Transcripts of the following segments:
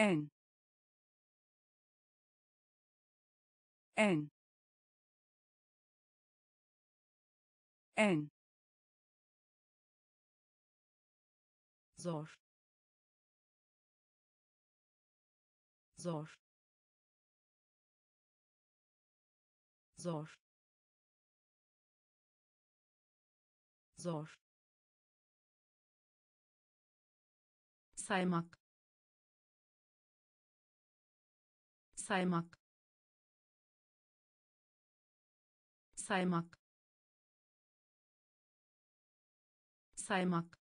en. En. En. Zor. Zor. Zor. Zor. Saymak saymak. Saymak. Saymak.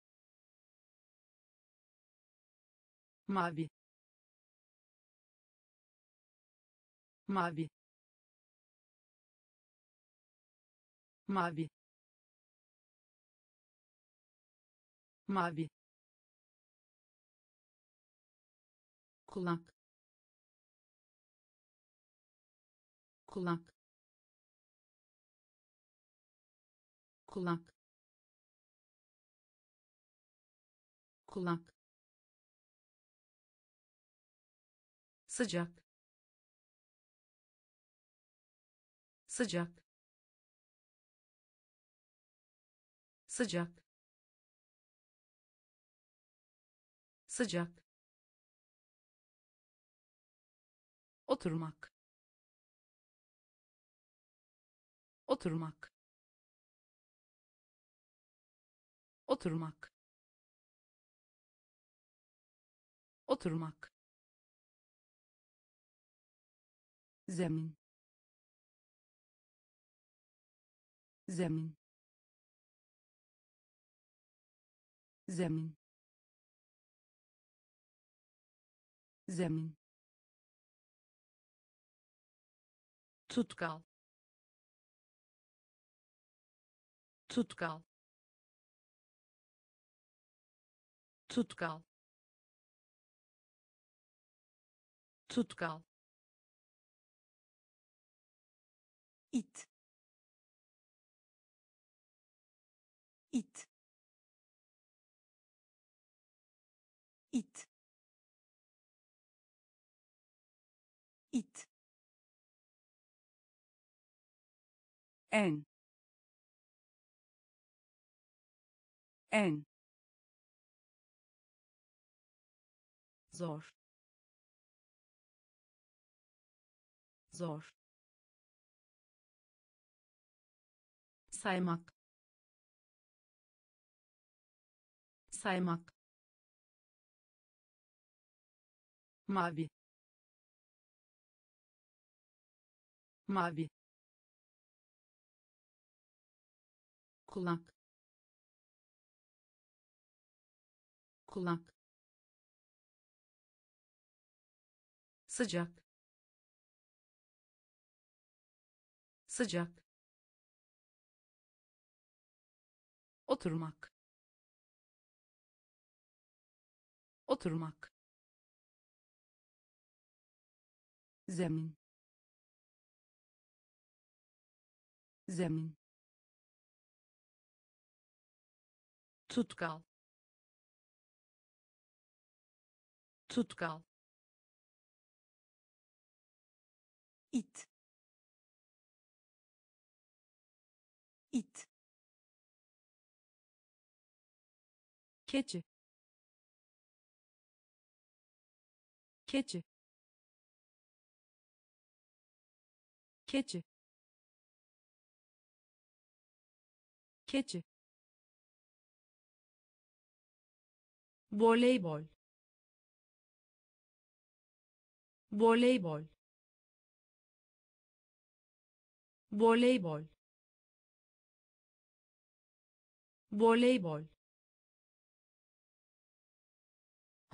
Mavi. Mavi. Mavi. Mavi. Kulak kulak. Kulak. Kulak. Sıcak. Sıcak. Sıcak. Sıcak. Oturmak oturmak. Oturmak. Oturmak. Zemin. Zemin. Zemin. Zemin. Tutkal tutkal. Tutkal. Tutkal. İt. İt. İt. İt. En en. Zor. Zor. Saymak. Saymak. Mavi. Mavi. Kulak kulak. Sıcak. Sıcak. Oturmak. Oturmak. Zemin. Zemin. Tutkal tutkal it. İt. Keçi. Keçi. Keçi. Keçi. Voleybol voleybol voleybol voleybol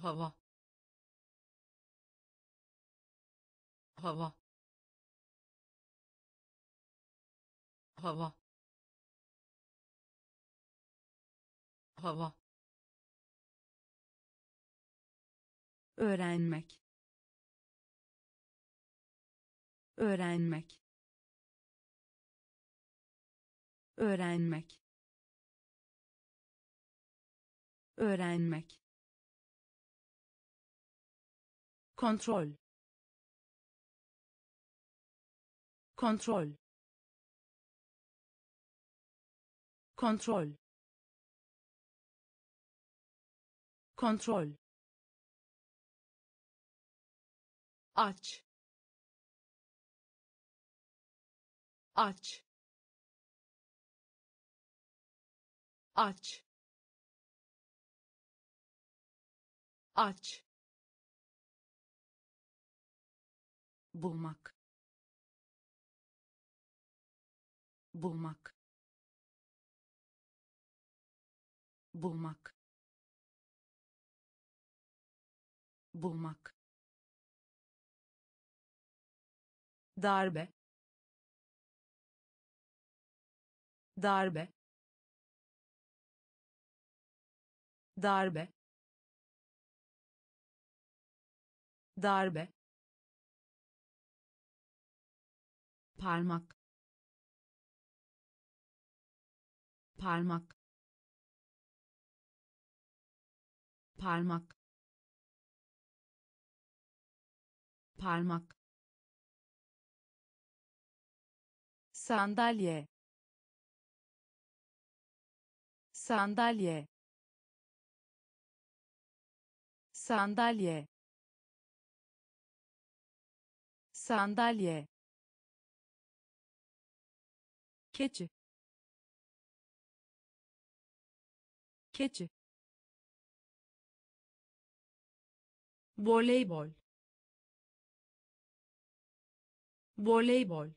hava. Hava. Hava. Hava. Öğrenmek öğrenmek. Öğrenmek. Öğrenmek. Kontrol. Kontrol. Kontrol. Kontrol. Aç aç. Aç. Aç. Bulmak. Bulmak. Bulmak. Bulmak. Darbe darbe darbe darbe parmak parmak parmak parmak sandalye sandalye. Sandalye. Sandalye. Keçi. Keçi. Voleybol. Voleybol.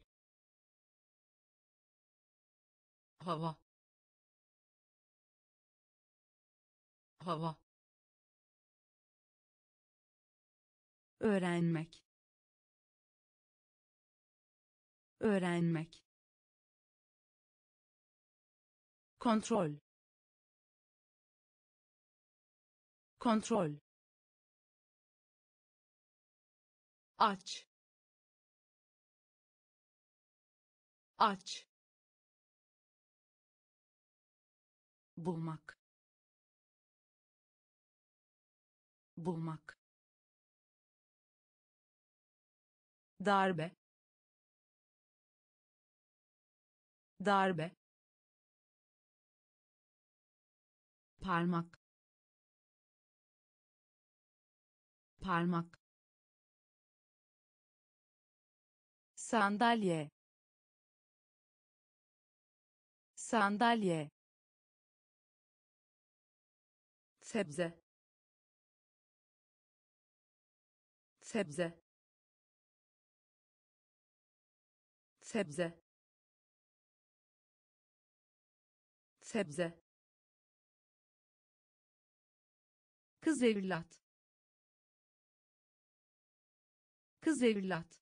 Hava hava. Öğrenmek. Öğrenmek. Kontrol. Kontrol. Aç. Aç. Bulmak bulmak. Darbe. Darbe. Parmak. Parmak. Sandalye. Sandalye. Sebze sebze. Sebze. Sebze. Kız evlat. Kız evlat.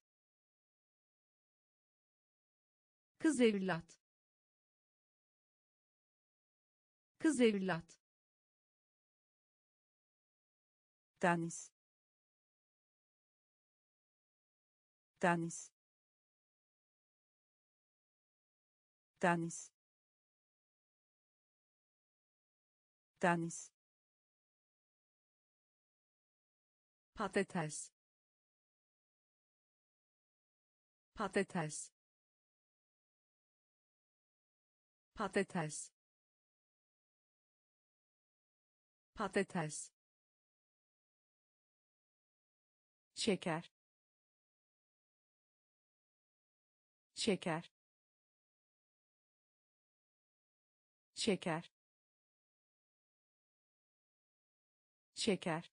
Kız evlat. Kız evlat. Deniz deniz deniz deniz patates. Patates. Patates. Patates. Şeker şeker. Şeker. Şeker.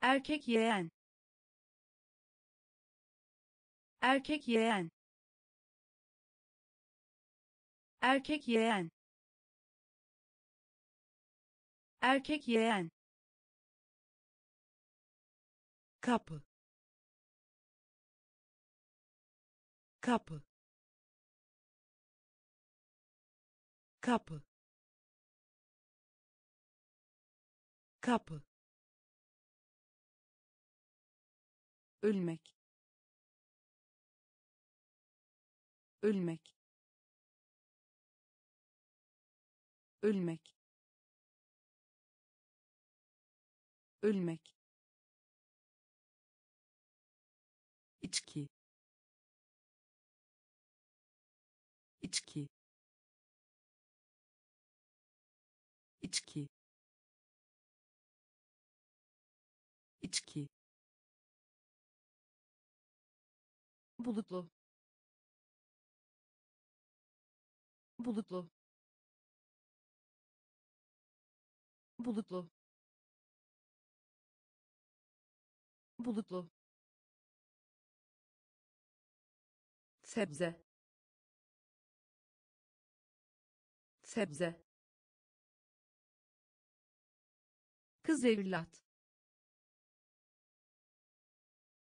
Erkek yeğen. Erkek yeğen. Erkek yeğen. Erkek yeğen. Kapı kapı kapı kapı ölmek. Ölmek. Ölmek. Ölmek. İçki içki. İçki. İçki. Bulutlu. Bulutlu. Bulutlu. Bulutlu. Sebze sebze. Kız evlat.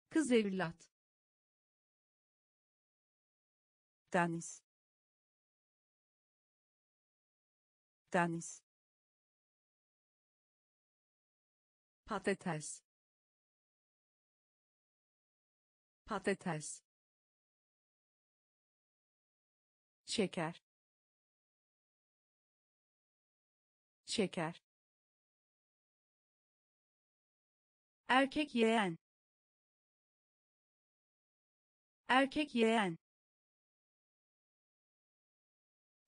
Kız evlat. Deniz. Deniz. Patates. Patates. Şeker şeker erkek yeğen. Erkek yeğen.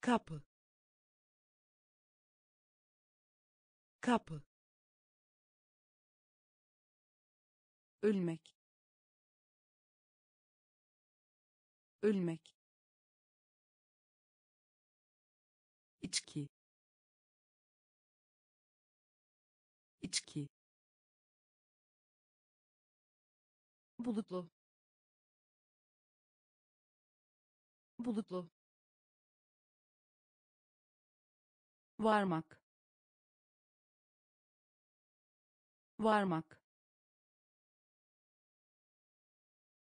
Kapı. Kapı. Ölmek. Ölmek. İçki içki. Bulutlu. Bulutlu. Varmak. Varmak.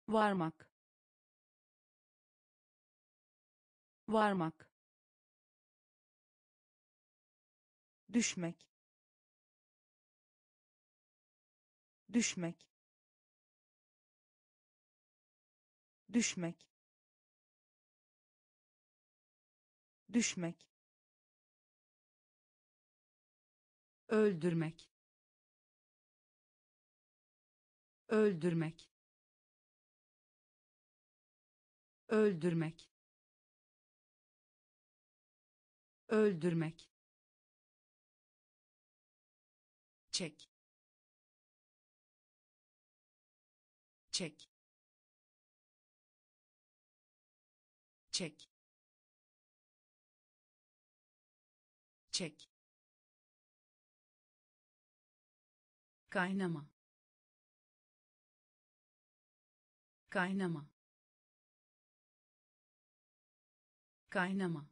Varmak. Varmak. Düşmek düşmek. Düşmek. Düşmek. Öldürmek. Öldürmek. Öldürmek. Öldürmek. Çek çek. Çek. Çek. Kaynama. Kaynama. Kaynama.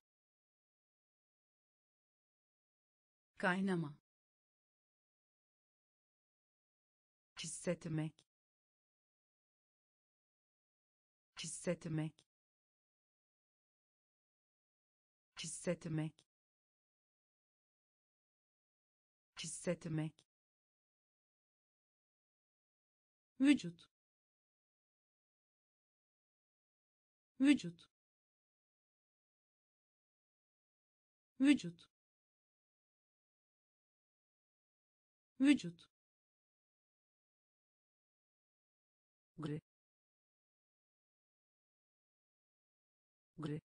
Kaynama. Hissetmek hissetmek. Hissetmek. Hissetmek. Vücut. Vücut. Vücut. Vücut. Gri gri.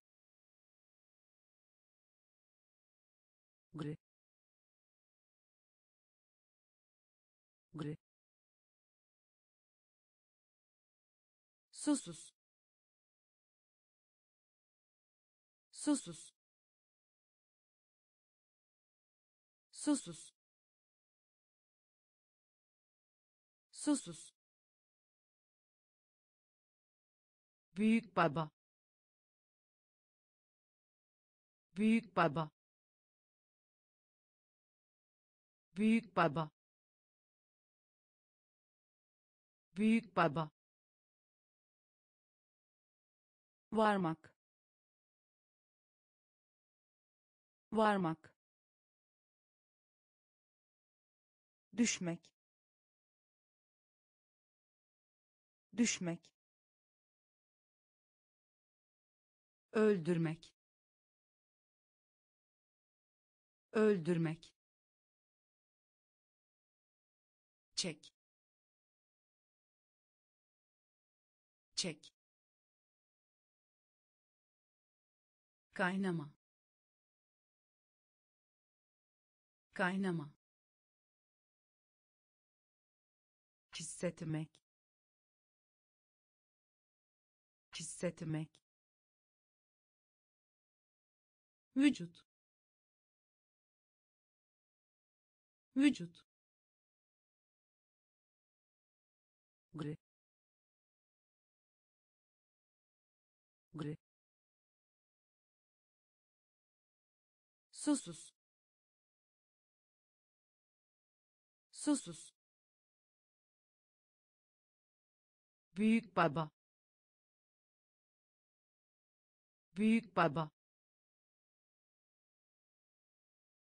Gri. Gri. Susuz. Susuz. Susuz. Susuz. Büyük baba büyük baba. Büyük baba. Büyük baba. Varmak. Varmak. Düşmek. Düşmek. Öldürmek öldürmek. Çek. Çek. Kaynama. Kaynama. Hissetmek. Hissetmek. Vücut vücut. Gri. Gri. Susuz. Susuz. Büyük baba. Büyük baba.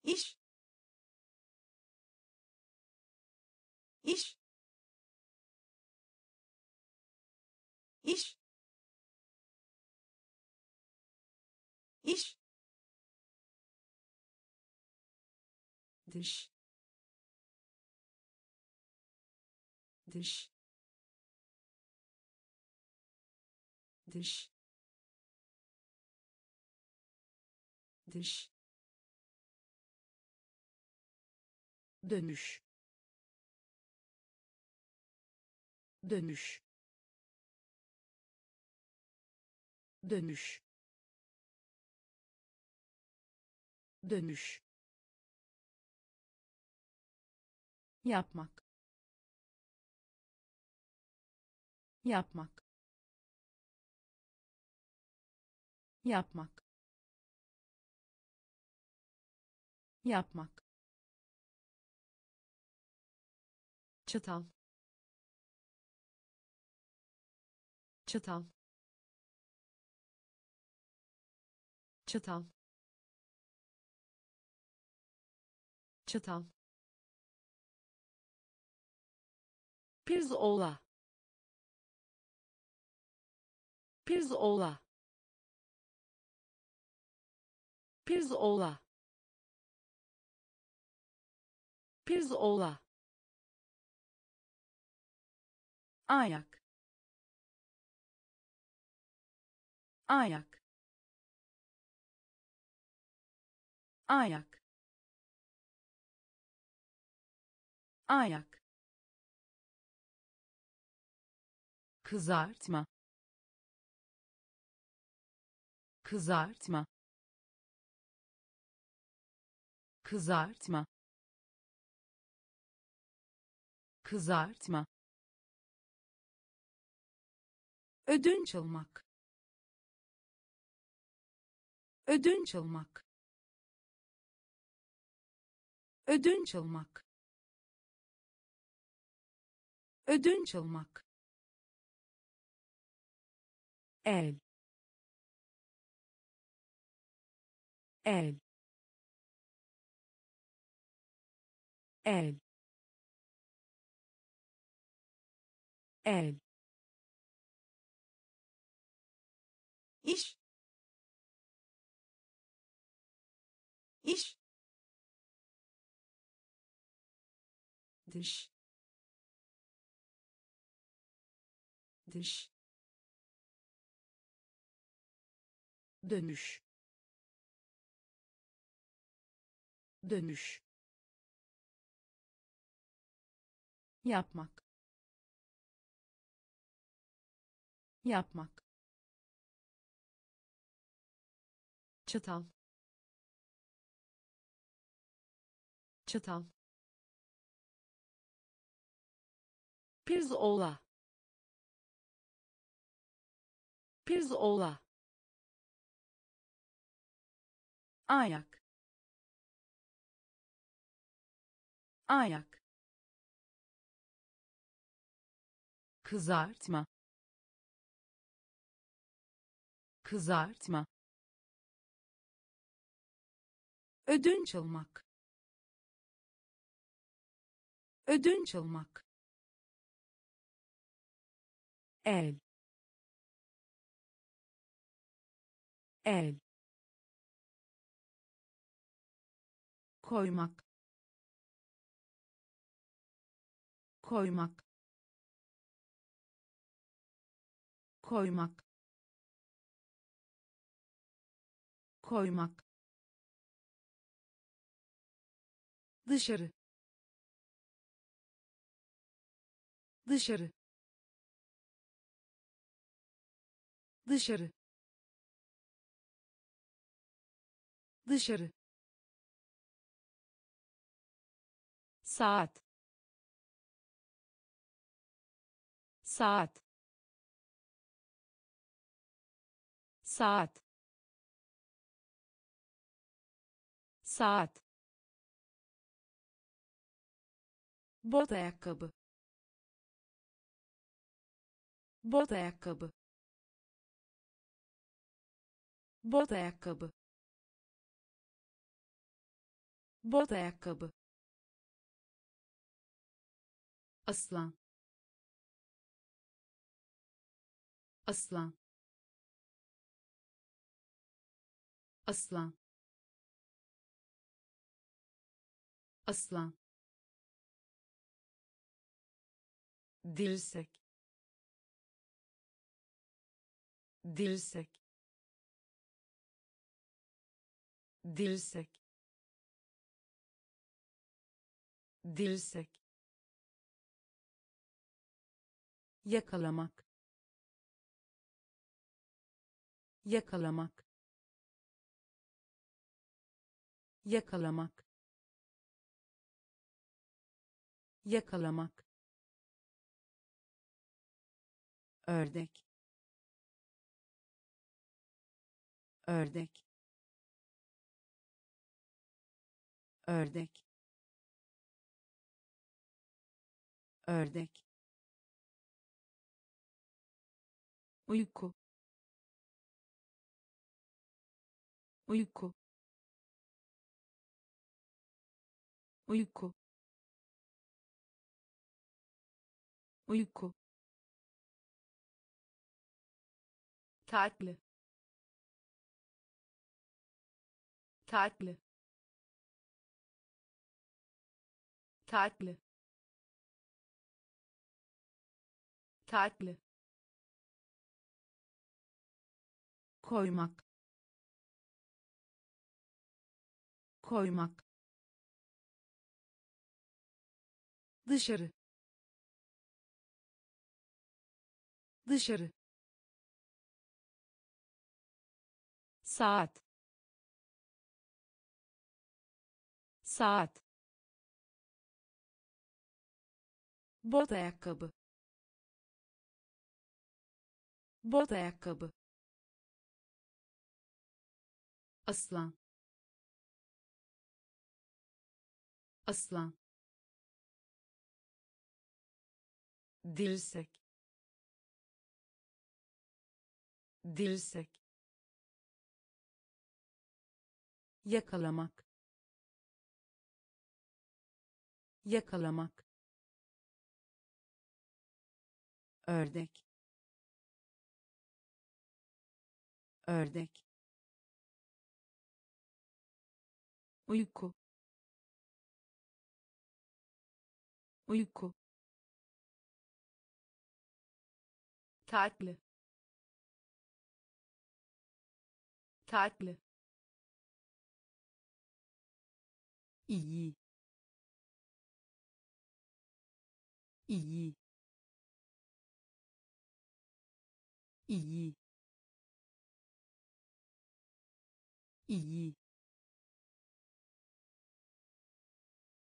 İş iş. İş. İş. Dış. Dış. Dış. Dış. Dönüş dönüş. Dönüş. Dönüş. Yapmak. Yapmak. Yapmak. Yapmak. Çatal çatal. Çatal. Çatal. Pirzola. Pirzola. Pirzola. Pirzola. Ayak ayak. Ayak. Ayak. Kızartma. Kızartma. Kızartma. Kızartma. Ödünç almak ödünç almak. Ödünç almak. Ödünç almak. El. El. El. El. İş iş. Dış. Dış. Dönüş. Dönüş. Yapmak. Yapmak. Çatal çatal. Pirzola. Pirzola. Ayak. Ayak. Kızartma. Kızartma. Ödünç almak ödünç almak. El el koymak. Koymak. Koymak. Koymak. Dışarı dışarı. Dışarı. Dışarı. Saat. Saat. Saat. Saat. Bot ayakkabı bot ayakkabı. Bot ayakkabı. Bot ayakkabı. Aslan. Aslan. Aslan. Aslan. Dirsek dirsek dirsek dirsek yakalamak. Yakalamak. Yakalamak. Yakalamak. Ördek ördek. Ördek. Ördek. Uyku. Uyku. Uyku. Uyku. Tatlı tatlı. Tatlı. Tatlı. Koymak. Koymak. Dışarı. Dışarı. Saat saat. Bot ayakkabı. Bot ayakkabı. Aslan. Aslan. Dirsek. Dirsek. Yakalamak yakalamak. Ördek. Ördek. Uyku. Uyku. Tatlı tatlı iyi iyi. İyi. İyi.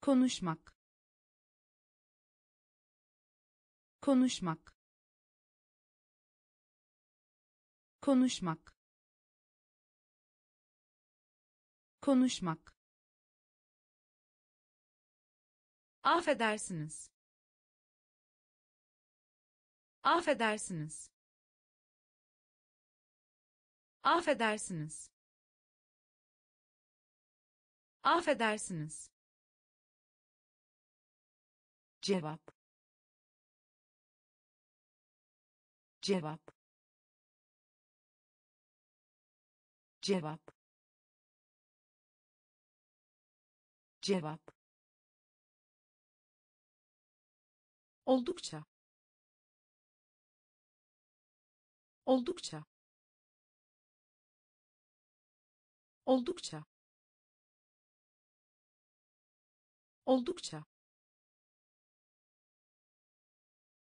Konuşmak. Konuşmak. Konuşmak. Konuşmak. Affedersiniz affedersiniz. Affedersiniz. Affedersiniz. Cevap. Cevap. Cevap. Cevap. Oldukça oldukça. Oldukça. Oldukça.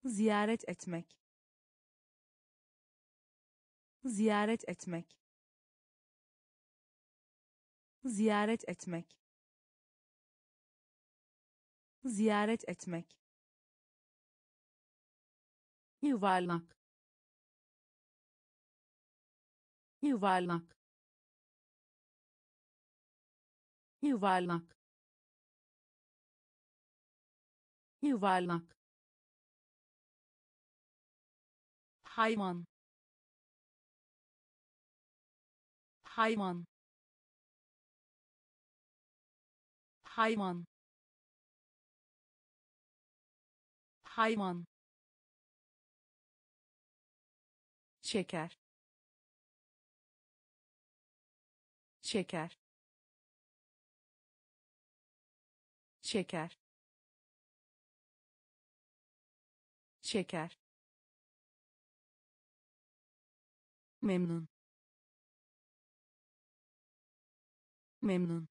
Ziyaret etmek. Ziyaret etmek. Ziyaret etmek. Ziyaret etmek. Yuvarlak yuvarlak. Yuvarlak. Yuvarlak. Hayvan. Hayvan. Hayvan. Hayvan. Şeker şeker şeker şeker memnun. Memnun.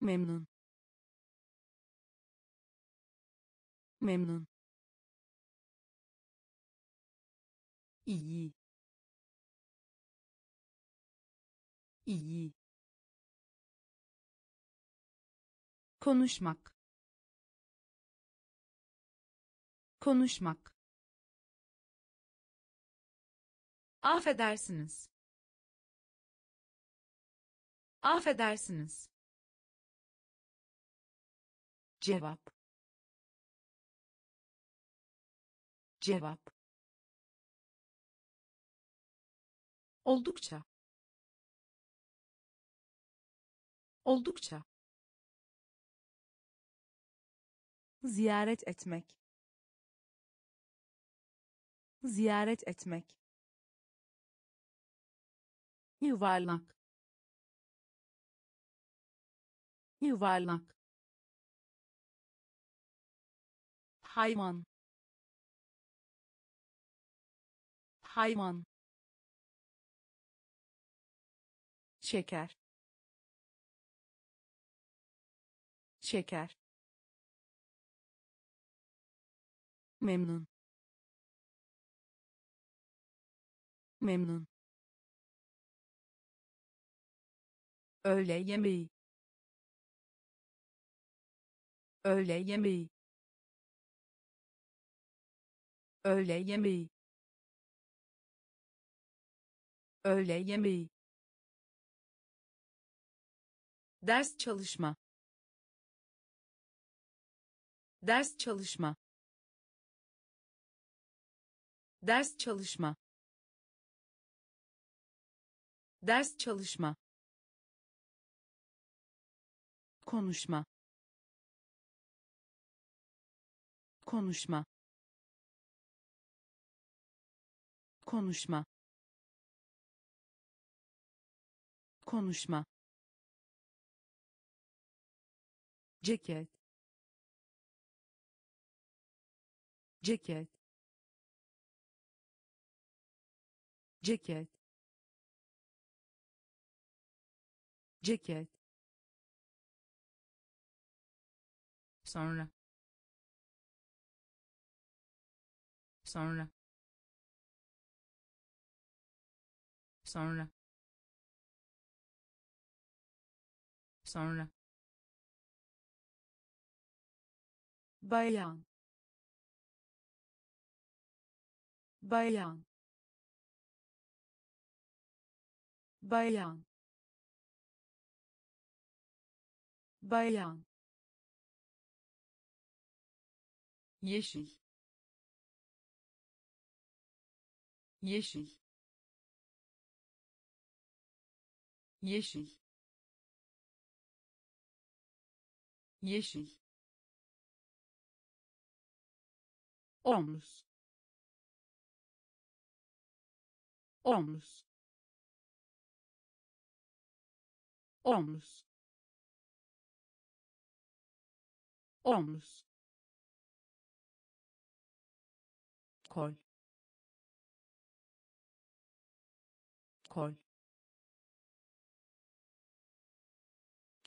Memnun. Memnun. İyi iyi. Konuşmak. Konuşmak. Affedersiniz. Affedersiniz. Cevap. Cevap. Oldukça oldukça. Ziyaret etmek. Ziyaret etmek. Yuvarlak. Yuvarlak. Hayvan. Hayvan. Şeker şeker memnun. Memnun. Öğle yemeği. Öğle yemeği. Öğle yemeği. Öğle yemeği. Ders çalışma ders çalışma. Ders çalışma. Ders çalışma. Konuşma. Konuşma. Konuşma. Konuşma. Ceket ceket. Ceket. Ceket. Sonra. Sonra. Sonra. Sonra. Bayan bayan. Bayan. Bayan. Yeşil. Yeşil. Yeşil. Yeşil. Omuz omuz omuz omuz kol. Kol.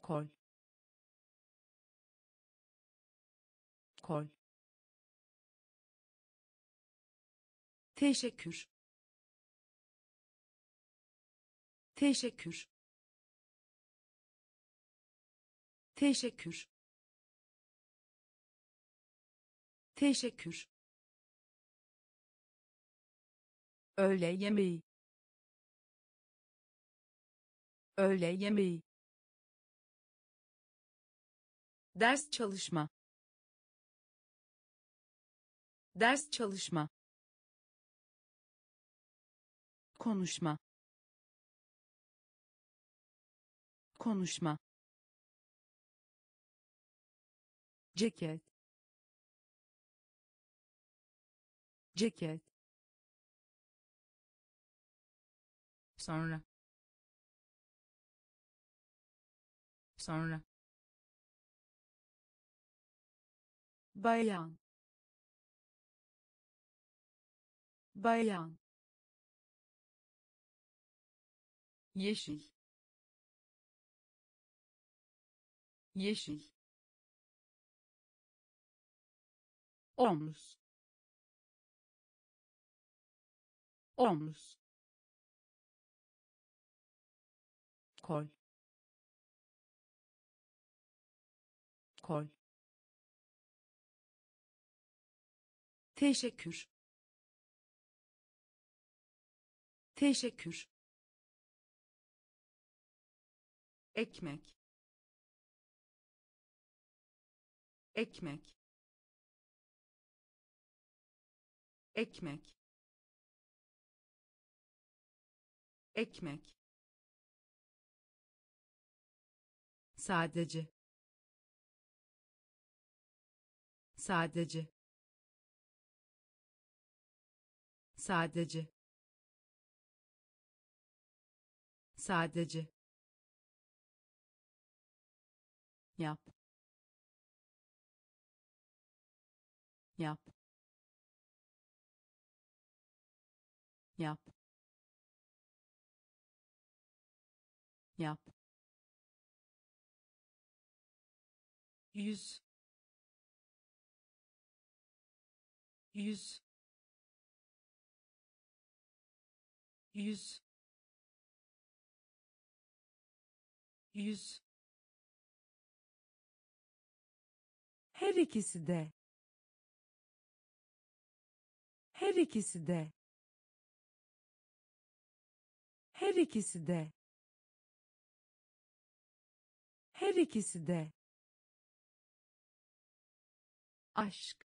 Kol. Kol. Teşekkür teşekkür. Teşekkür. Teşekkür. Öğle yemeği. Öğle yemeği. Ders çalışma. Ders çalışma. Konuşma konuşma. Ceket. Ceket. Sonra. Sonra. Bayan. Bayan. Yeşil yeşil. Omuz. Omuz. Kol. Kol. Teşekkür. Teşekkür. Ekmek ekmek. Ekmek. Ekmek. Sadece. Sadece. Sadece. Sadece. Yap yap. Yap. Yap. Yüz. Yüz. Yüz. Yüz. Her ikisi de her ikisi de. Her ikisi de. Her ikisi de. Aşk.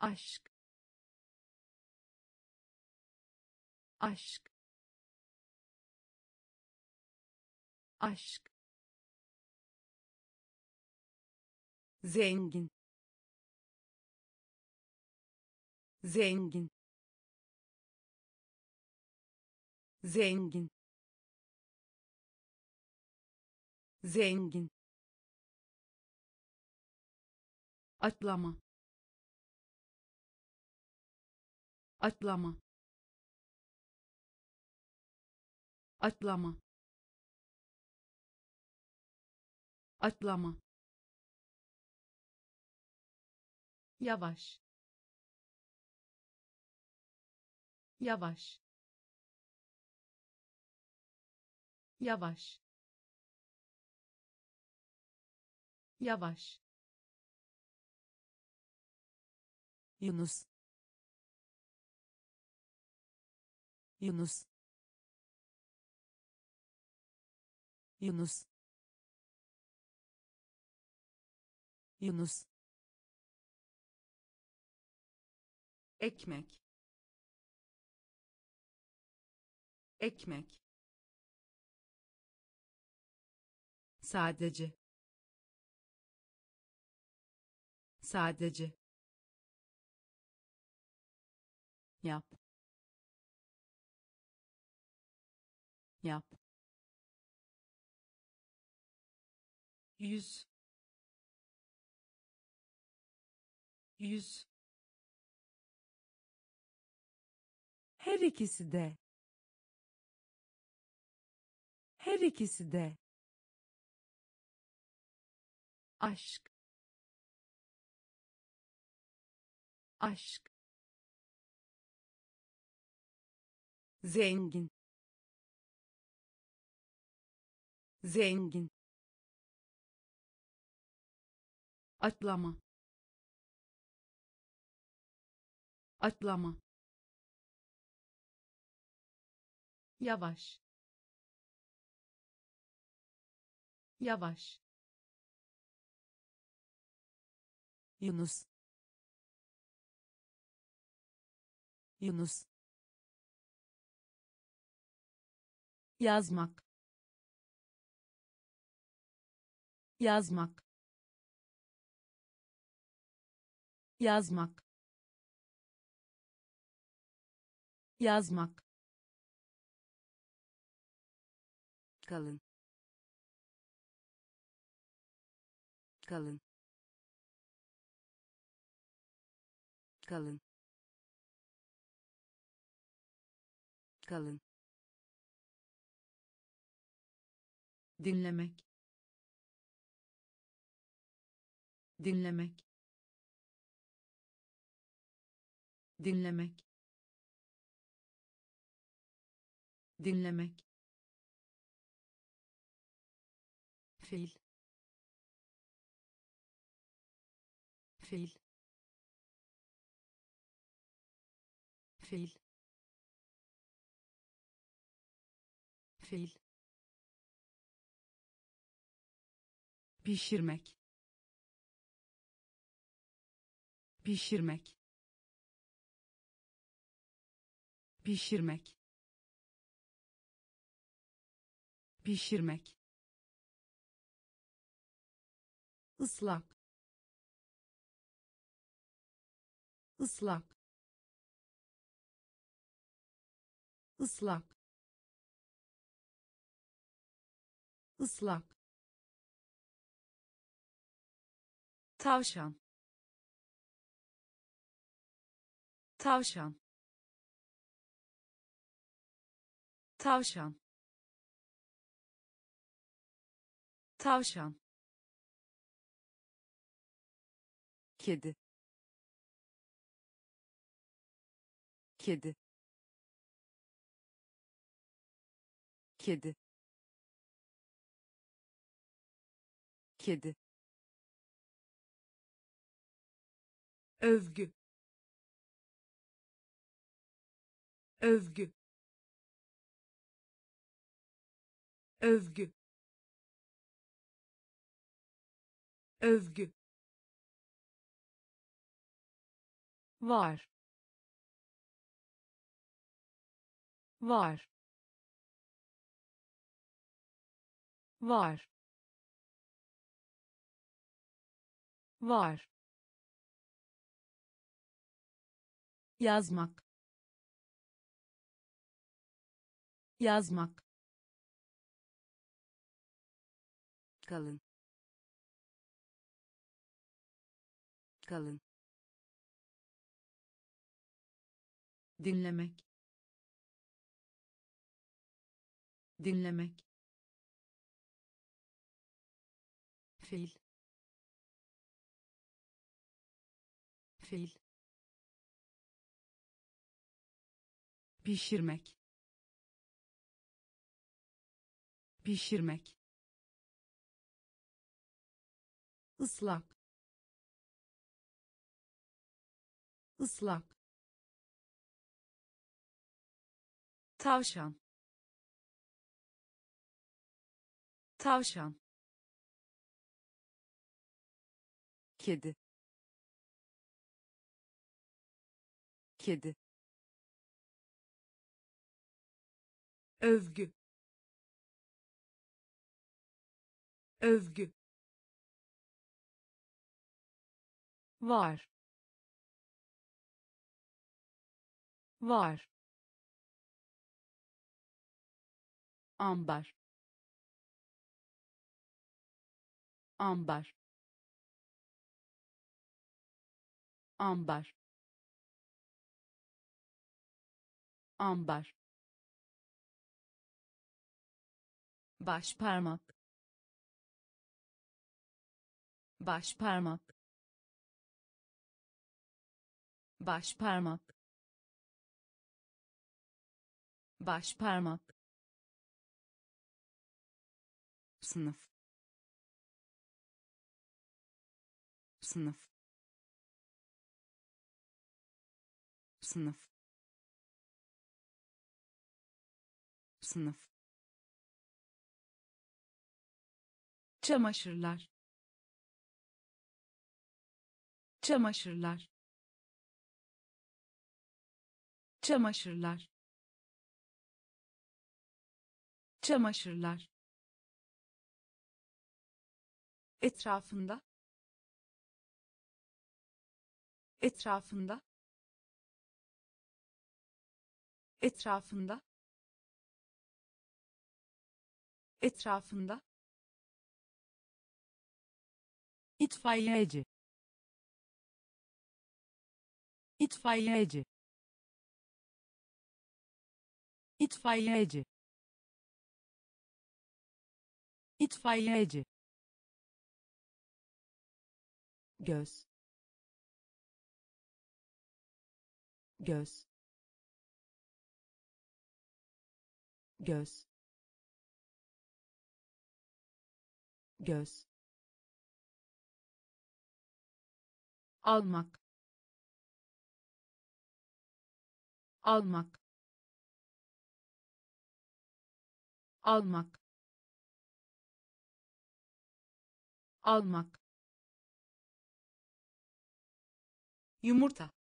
Aşk. Aşk. Aşk. Zengin zengin. Zengin. Zengin. Atlama. Atlama. Atlama. Atlama. Yavaş yavaş. Yavaş. Yavaş. Yunus. Yunus. Yunus. Yunus. Ekmek ekmek. Sadece. Sadece. Yap. Yap. Yüz. Yüz. Her ikisi de her ikisi de. Aşk. Aşk. Zengin. Zengin. Atlama. Atlama. Yavaş yavaş. Yunus. Yunus. Yazmak. Yazmak. Yazmak. Yazmak. Kalın kalın. Kalın. Kalın. Dinlemek. Dinlemek. Dinlemek. Dinlemek. Fil fil. Fil. Fil. Pişirmek. Pişirmek. Pişirmek. Pişirmek. Islak ıslak ıslak ıslak tavşan. Tavşan. Tavşan. Tavşan. Kedi kedi. Kedi. Kedi. Övgü. Övgü. Övgü. Övgü. Var var. Var. Var. Yazmak. Yazmak. Kalın. Kalın. Dinlemek dinlemek. Fil fil pişirmek. Pişirmek. Islak ıslak tavşan tavşan. Kedi. Kedi. Övgü. Övgü. Var. Var. Ambar ambar. Ambar. Ambar. Baş parmak baş parmak baş parmak baş parmak sınıf sınıf. Sınıf. Sınıf. Çamaşırlar. Çamaşırlar. Çamaşırlar. Çamaşırlar. Etrafında etrafında etrafında etrafında itfaiyeci itfaiyeci itfaiyeci itfaiyeci göz göz. Göz. Göz. Almak. Almak. Almak. Almak. Yumurta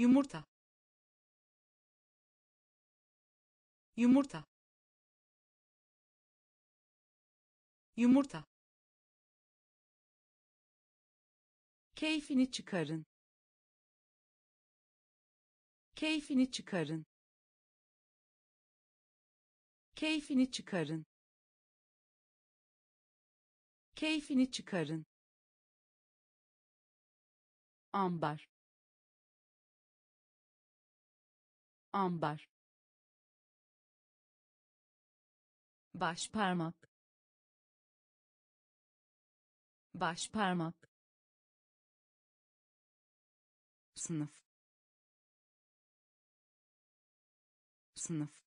yumurta. Yumurta. Yumurta. Keyfini çıkarın. Keyfini çıkarın. Keyfini çıkarın. Keyfini çıkarın. Ambar ambar. Baş parmak baş parmak sınıf. Sınıf.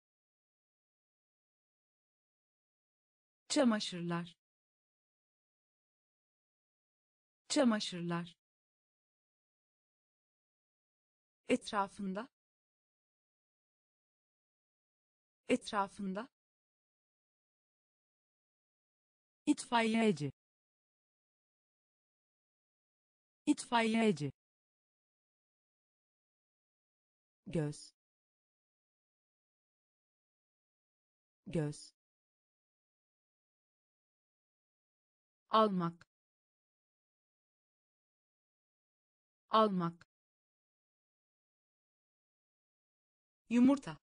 Çamaşırlar. Çamaşırlar. Etrafında etrafında. İtfaiyeci. İtfaiyeci. Göz. Göz. Almak. Almak. Yumurta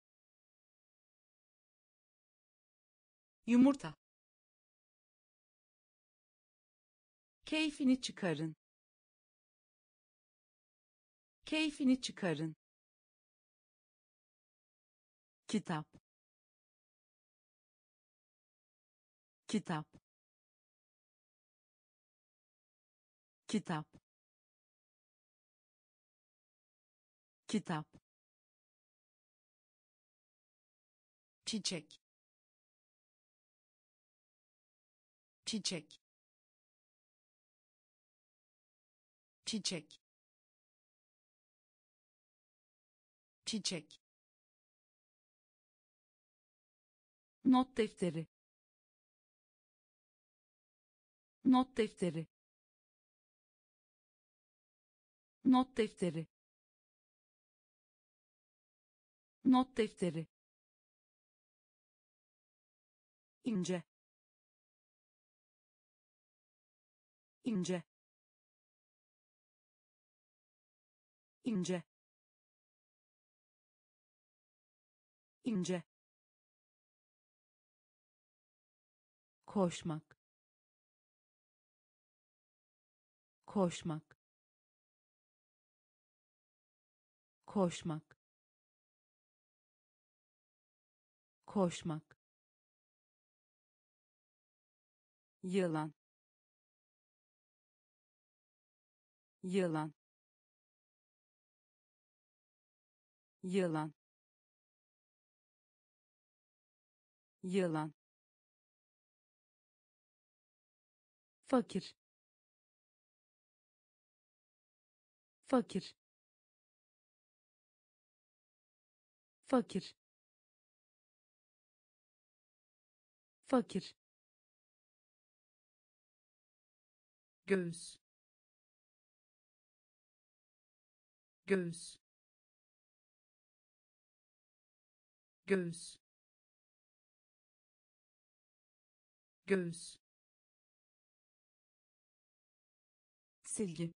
yumurta. Keyfini çıkarın. Keyfini çıkarın. Kitap. Kitap. Kitap. Kitap. Çiçek çiçek. Çiçek. Çiçek. Not defteri. Not defteri. Not defteri. Not defteri. İnce ince. İnce. İnce. Koşmak. Koşmak. Koşmak. Koşmak. Yılan yılan. Yılan. Yılan. Fakir. Fakir. Fakir. Fakir. Göğüs göğüs. Göğüs. Göğüs. Silgi.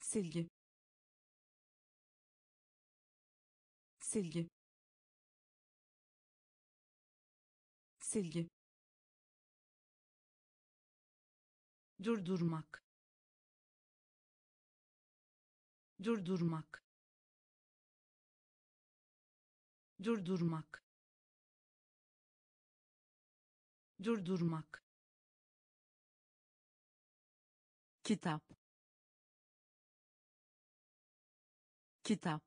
Silgi. Silgi. Silgi. Durdurmak durdurmak. Durdurmak. Durdurmak. Kitap. Kitap.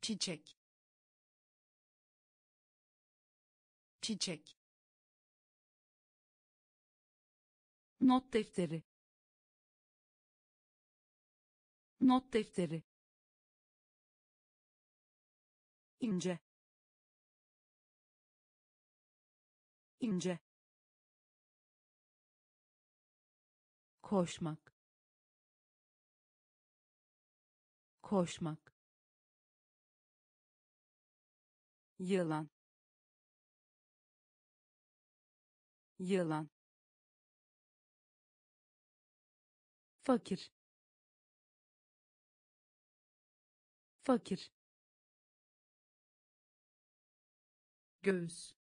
Çiçek. Çiçek. Not defteri not defteri. İnce. İnce. Koşmak. Koşmak. Yılan. Yılan. Fakir fakir. Göğüs.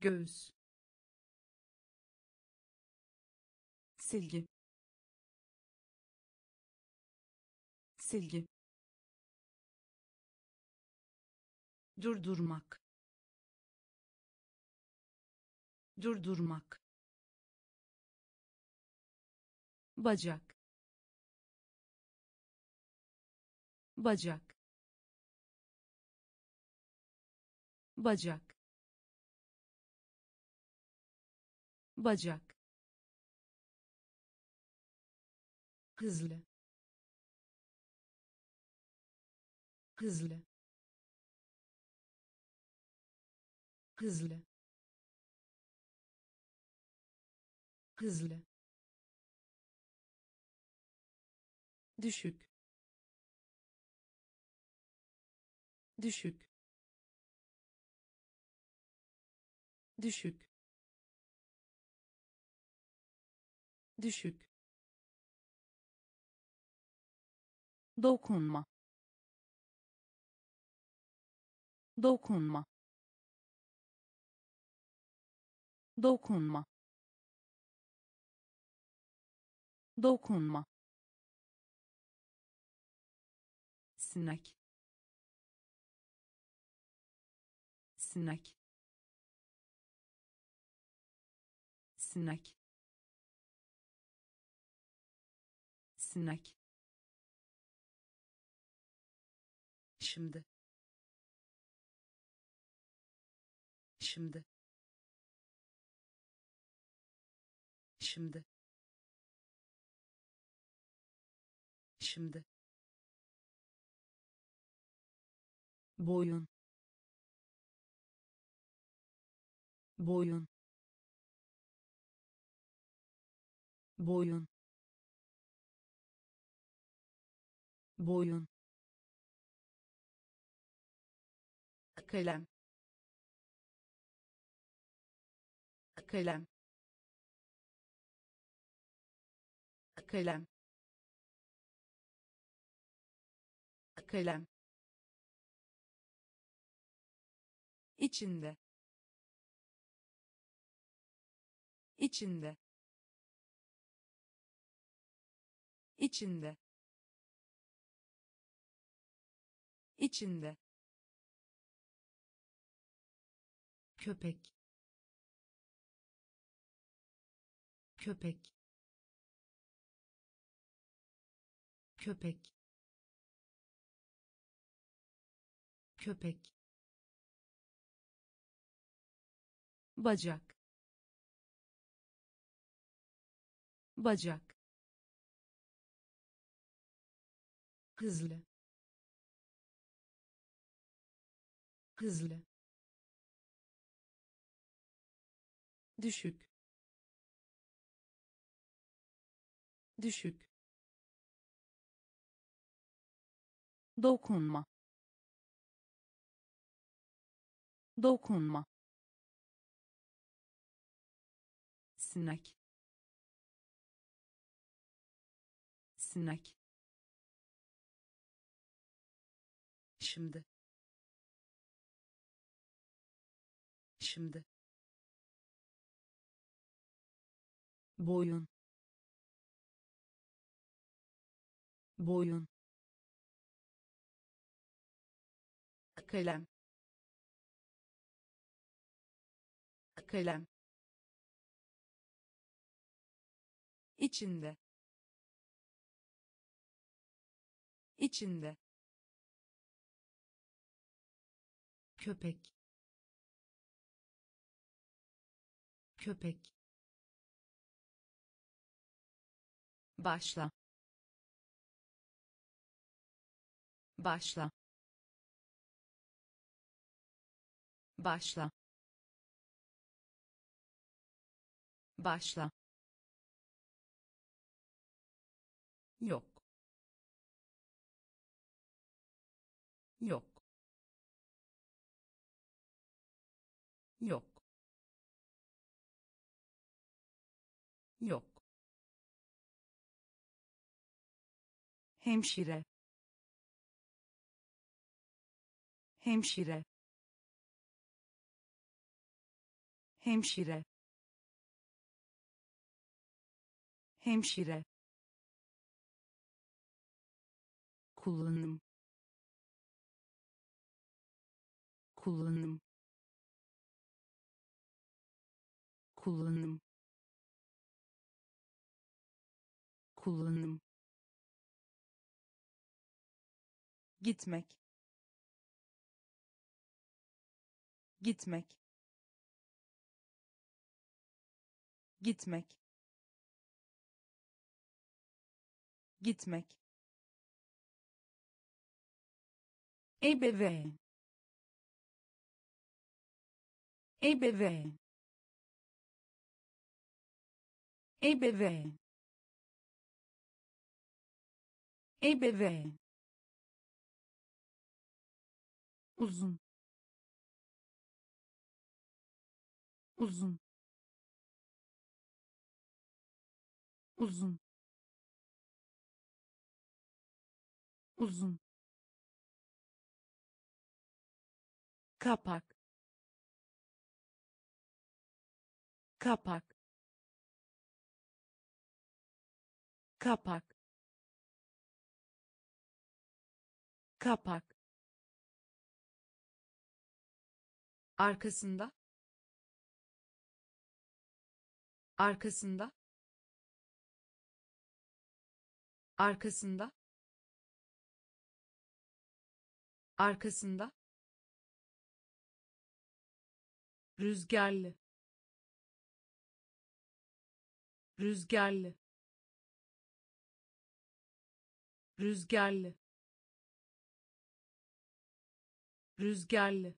Göğüs. Silgi. Silgi. Durdurmak. Durdurmak. Bacak bacak. Bacak. Bacak. Hızlı. Hızlı. Hızlı. Hızlı. Düşük düşük. Düşük. Düşük. Dokunma. Dokunma. Dokunma. Dokunma. Sinek sinek. Sinek. Sinek. Şimdi. Şimdi. Şimdi. Şimdi. Boyun boyun boyun boyun kalem kalem kalem kalem. İçinde içinde. İçinde. İçinde. Köpek. Köpek. Köpek. Köpek. Bacak bacak. Hızlı. Hızlı. Düşük. Düşük. Dokunma. Dokunma. Sinek sinek şimdi. Şimdi. Boyun. Boyun. Kalem. Kalem. İçinde içinde. Köpek. Köpek. Başla. Başla. Başla. Başla. Yok yok. Yok. Yok. Hemşire. Hemşire. Hemşire. Hemşire. Kullanım kullanım. Kullanım. Kullanım. Gitmek. Gitmek. Gitmek. Gitmek. Ebeveyn ebeveyn ebeveyn ebeveyn uzun. Uzun. Uzun. Uzun. Kapak kapak. Kapak. Kapak. Arkasında. Arkasında. Arkasında. Arkasında. Rüzgarlı rüzgarlı. Rüzgarlı. Rüzgarlı.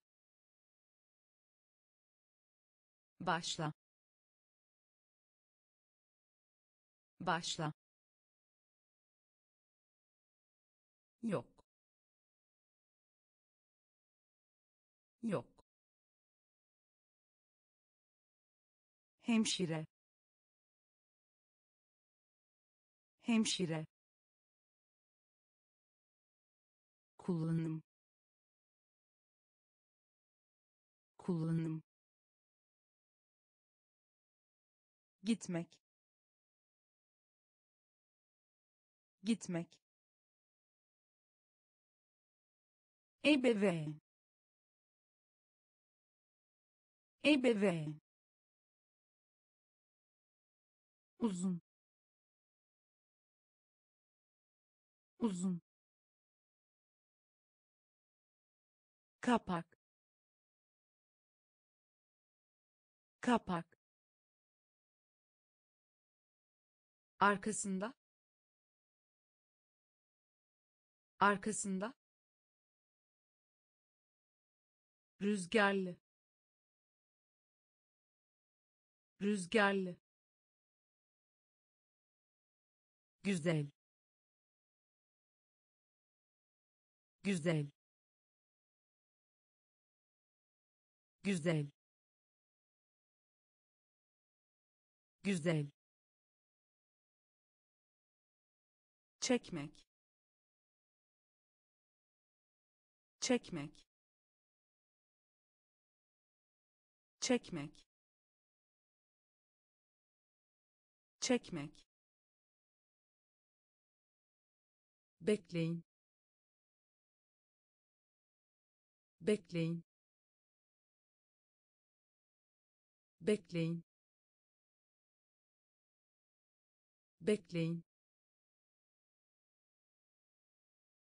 Başla. Başla. Yok. Yok. Hemşire hemşire. Kullanım. Kullanım. Gitmek. Gitmek. Ebeveyn ebeveyn uzun uzun. Kapak. Kapak. Arkasında. Arkasında. Rüzgarlı. Rüzgarlı. Güzel güzel. Güzel. Güzel. Çekmek. Çekmek. Çekmek. Çekmek. Bekleyin bekleyin. Bekleyin. Bekleyin.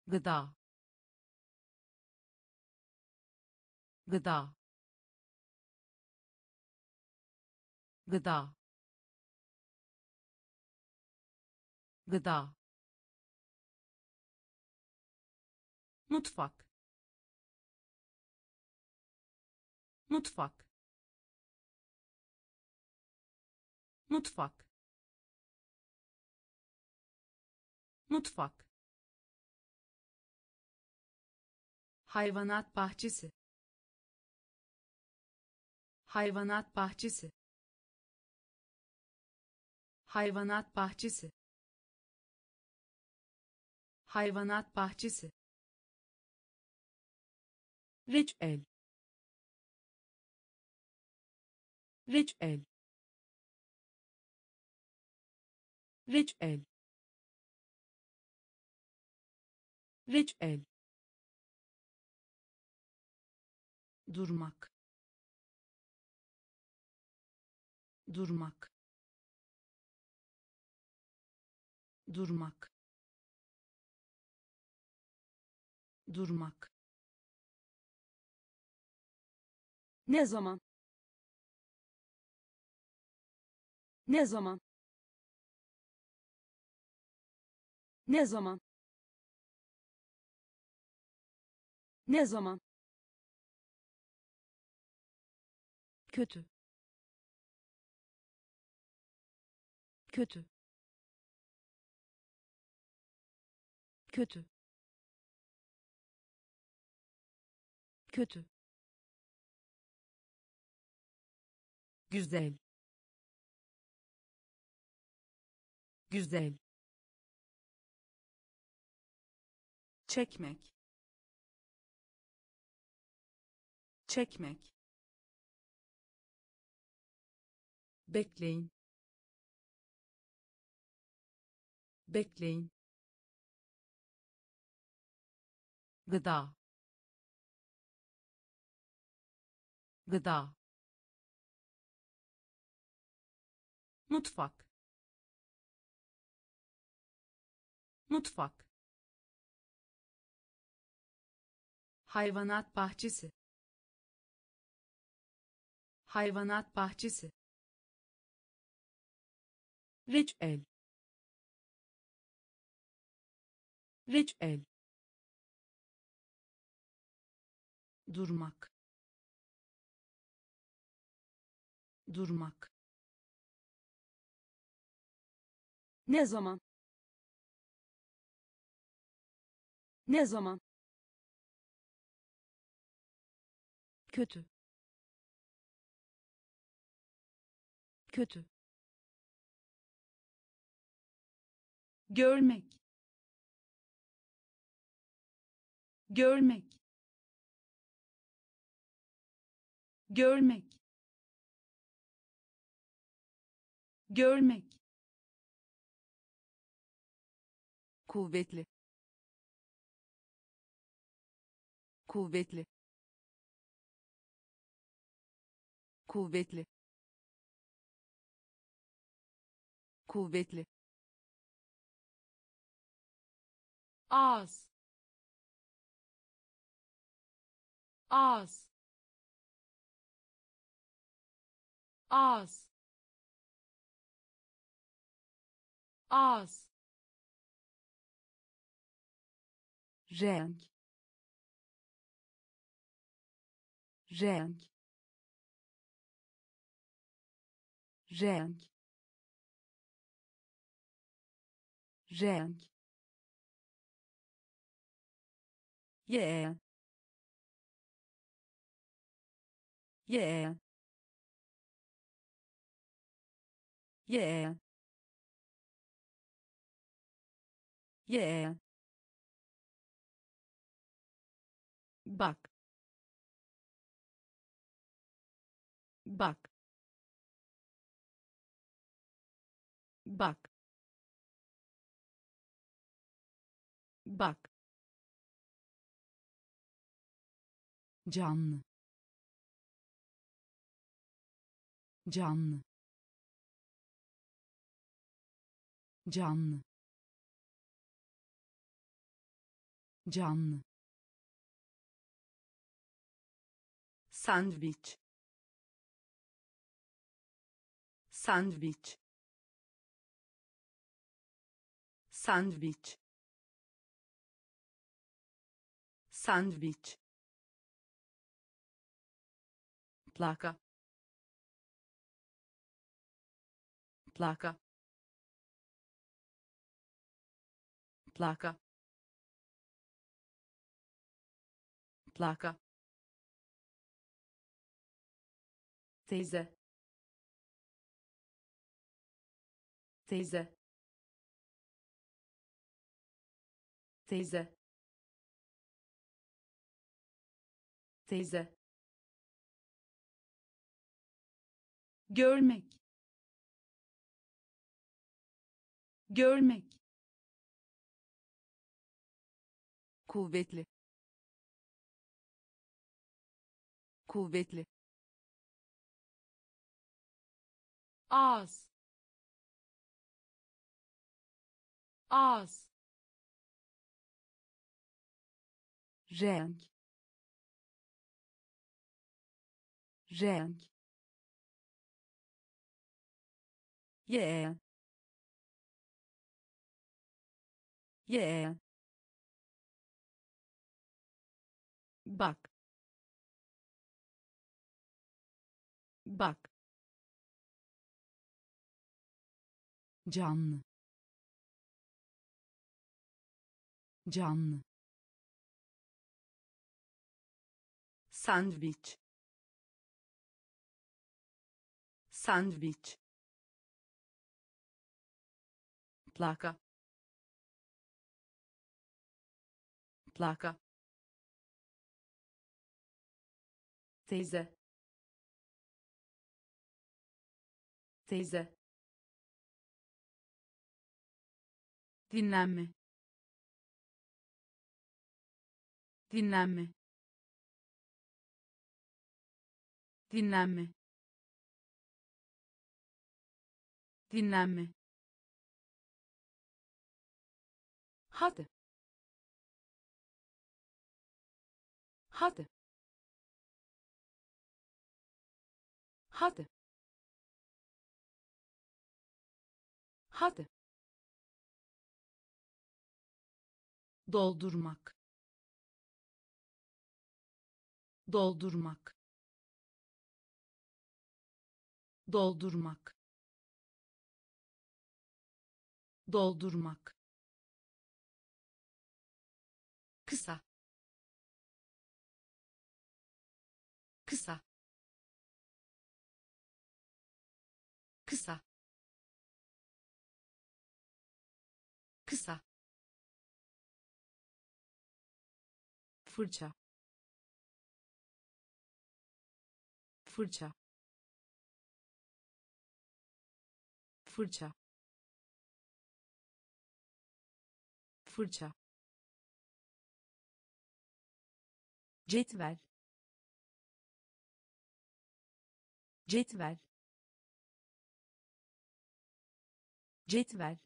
Gıda. Gıda. Gıda. Gıda. Mutfak mutfak. Mutfak. Mutfak. Hayvanat bahçesi. Hayvanat bahçesi. Hayvanat bahçesi. Hayvanat bahçesi. Reçel reçel reçel reçel durmak. Durmak. Durmak. Durmak. Ne zaman ne zaman? Ne zaman? Ne zaman? Kötü. Kötü. Kötü. Kötü. Güzel güzel. Çekmek. Çekmek. Bekleyin. Bekleyin. Gıda. Gıda. Mutfak mutfak. Hayvanat bahçesi. Hayvanat bahçesi. Reçel reçel durmak. Durmak. Ne zaman ne zaman? Kötü. Kötü. Görmek. Görmek. Görmek. Görmek. Kuvvetli kuvvetli. Kuvvetli. Kuvvetli. Ağız ağız ağız ağız renk renk renk renk yeğen yeğen yeğen yeğen bak bak. Bak. Bak. Canlı. Canlı. Canlı. Canlı. Sandviç sandviç. Sandviç. Sandviç. Plaka. Plaka. Plaka. Plaka. Teyze teyze. Teyze. Teyze. Görmek. Görmek. Kuvvetli. Kuvvetli. Ağız ağız renk. Renk. Yeğen yeğen bak. Bak. Canlı canlı. Sandviç. Sandviç. Plaka plaka teyze teyze dinlenme dinlenme. Dinlenme. Dinlenme. Hadi. Hadi. Hadi. Hadi. Doldurmak doldurmak. Doldurmak. Doldurmak. Kısa. Kısa. Kısa. Kısa. Fırça fırça. Fırça. Fırça. Cetvel. Cetvel. Cetvel.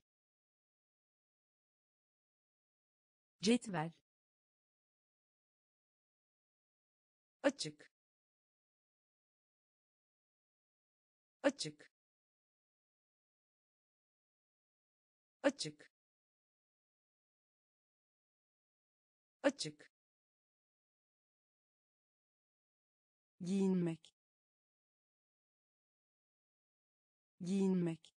Cetvel. Açık açık. Açık. Açık. Giyinmek. Giyinmek.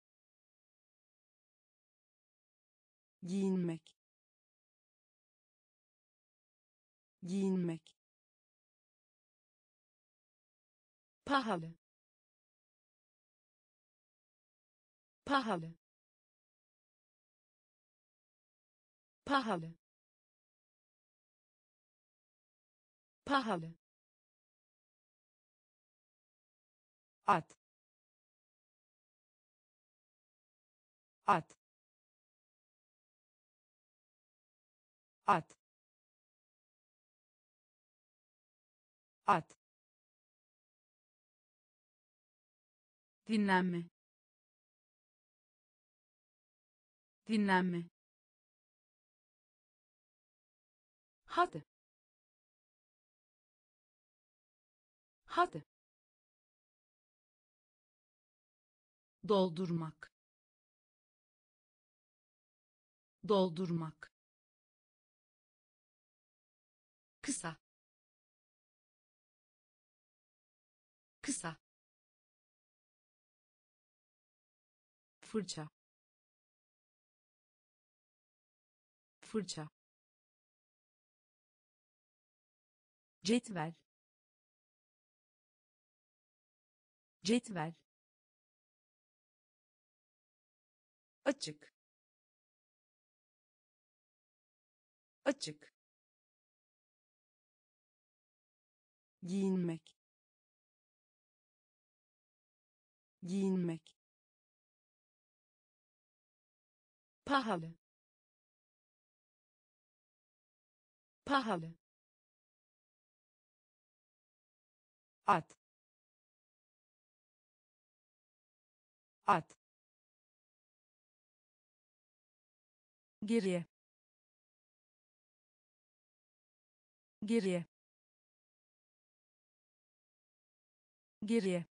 Giyinmek. Giyinmek. Pahalı pahalı. Pahalı. Pahalı. At. At. At. At. Dinlenme dinlenme. Hadi. Hadi. Doldurmak. Doldurmak. Kısa. Kısa. Fırça fırça. Cetvel. Cetvel. Açık. Açık. Giyinmek. Giyinmek. Pahalı pahalı. At. At. Geriye. Geriye. Geriye.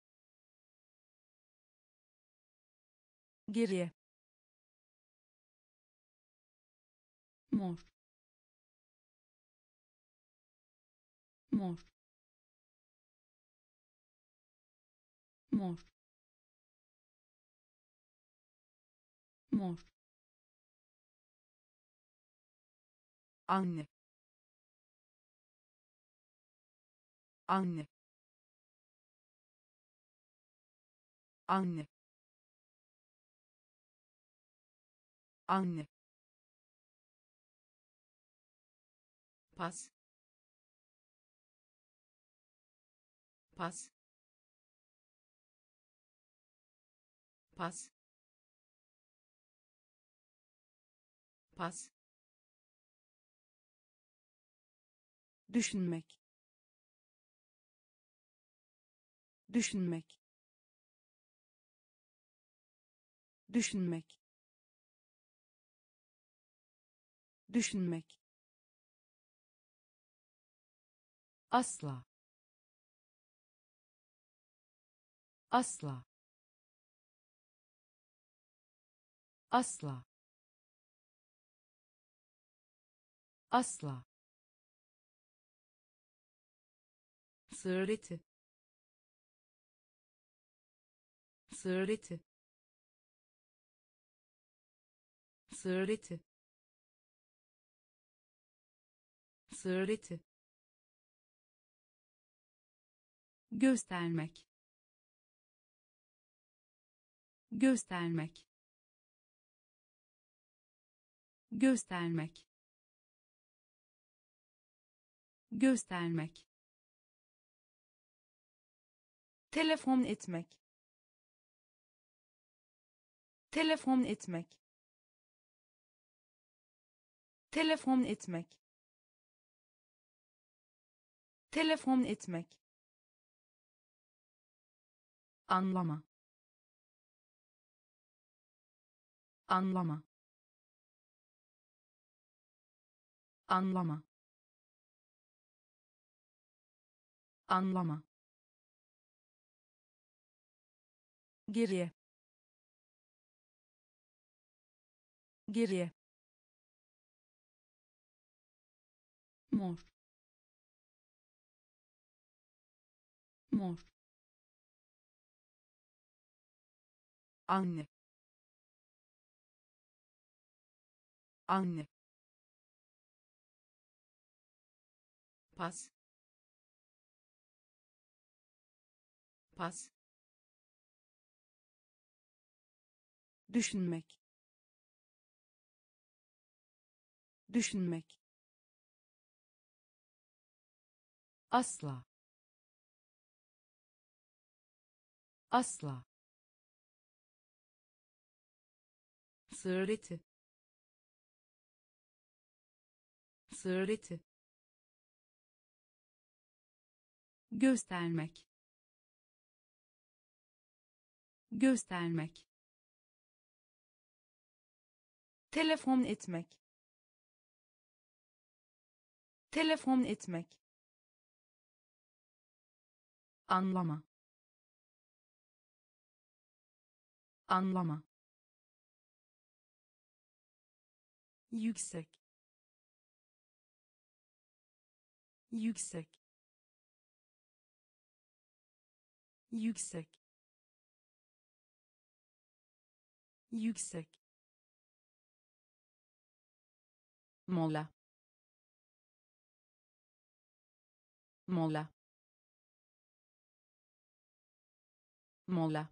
Geriye. Mor mor. Mor. Mor. Anne. Anne. Anne. Anne. Pas pas. Pas. Pas. Düşünmek. Düşünmek. Düşünmek. Düşünmek. Asla asla. Asla. Asla. Sığır eti sığır eti göstermek göstermek. Göstermek. Göstermek. Telefon etmek. Telefon etmek. Telefon etmek. Telefon etmek. Anlama anlama. Anlama. Anlama. Geriye. Geriye. Mor. Mor. Anne anne. Pas. Pas. Düşünmek. Düşünmek. Asla. Asla. Sığır sığır göstermek. Göstermek. Telefon etmek. Telefon etmek. Anlama. Anlama. Yüksek yüksek. Yüksek. Yüksek. Mola. Mola. Mola.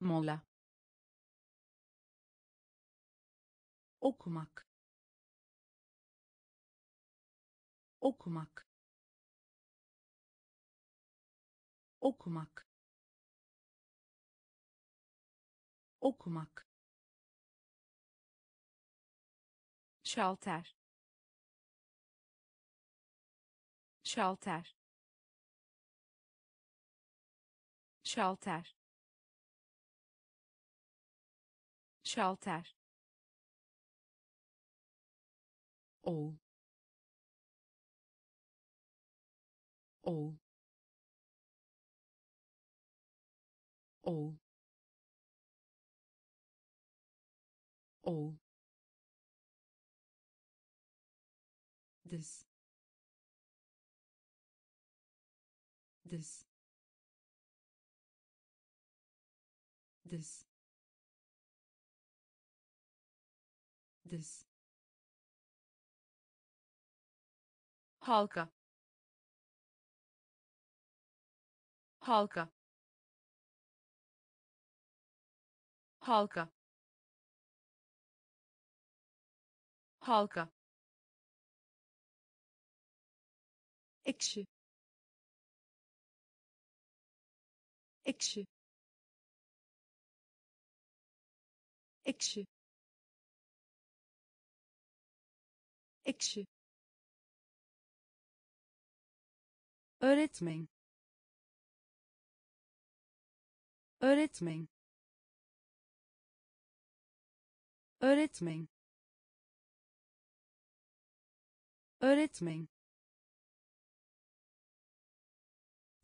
Mola. Okumak okumak. Okumak. Okumak. Şalter. Şalter. Şalter. Şalter. Oğul oğul oğul oğul diz diz diz diz halka halka. Halka. Halka. Ekşi. Ekşi. Ekşi. Ekşi. Öğretmen öğretmen öğretmen öğretmen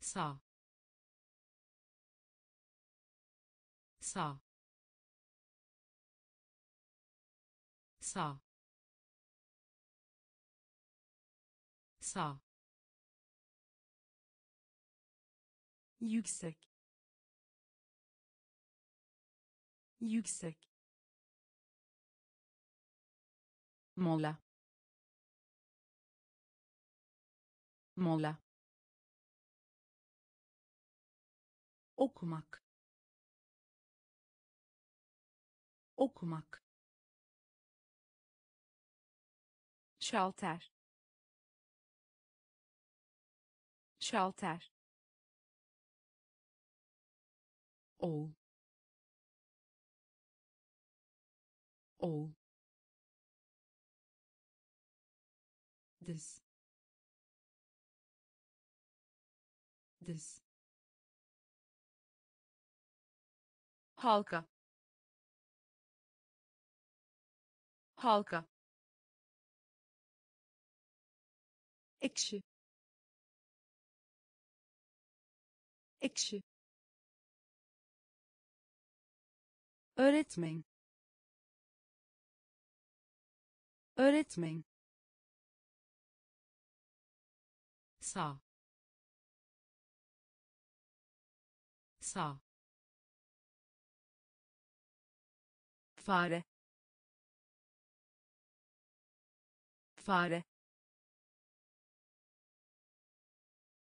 sağ sağ sağ sağ yüksek yüksek. Mola. Mola. Okumak. Okumak. Şalter. Şalter. Oğul oğul diz diz halka. Halka. Ekşi. Ekşi. Öğretmen öğretmen sağ. Sağ. Fare. Fare.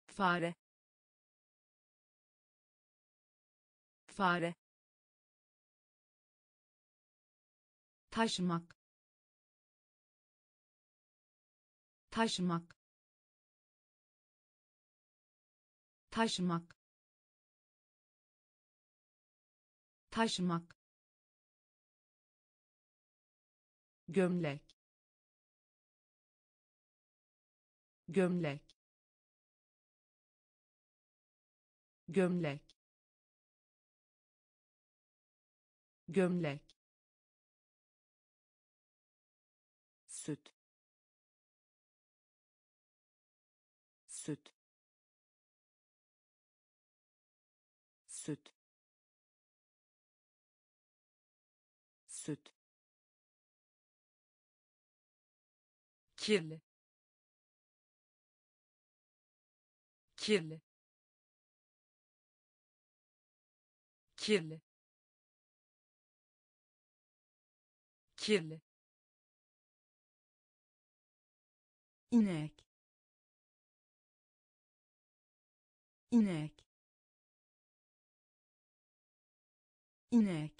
Fare. Fare. Taşımak taşımak taşımak taşımak gömlek gömlek gömlek gömlek süt kirli kirli kirli kirli inek inek inek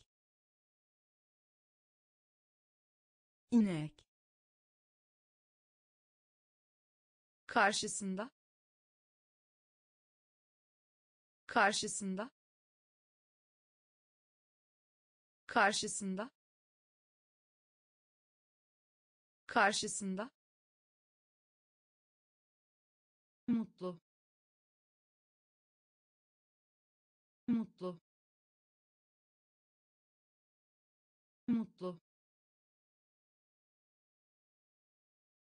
inek karşısında. Karşısında. Karşısında. Karşısında. Mutlu. Mutlu. Mutlu.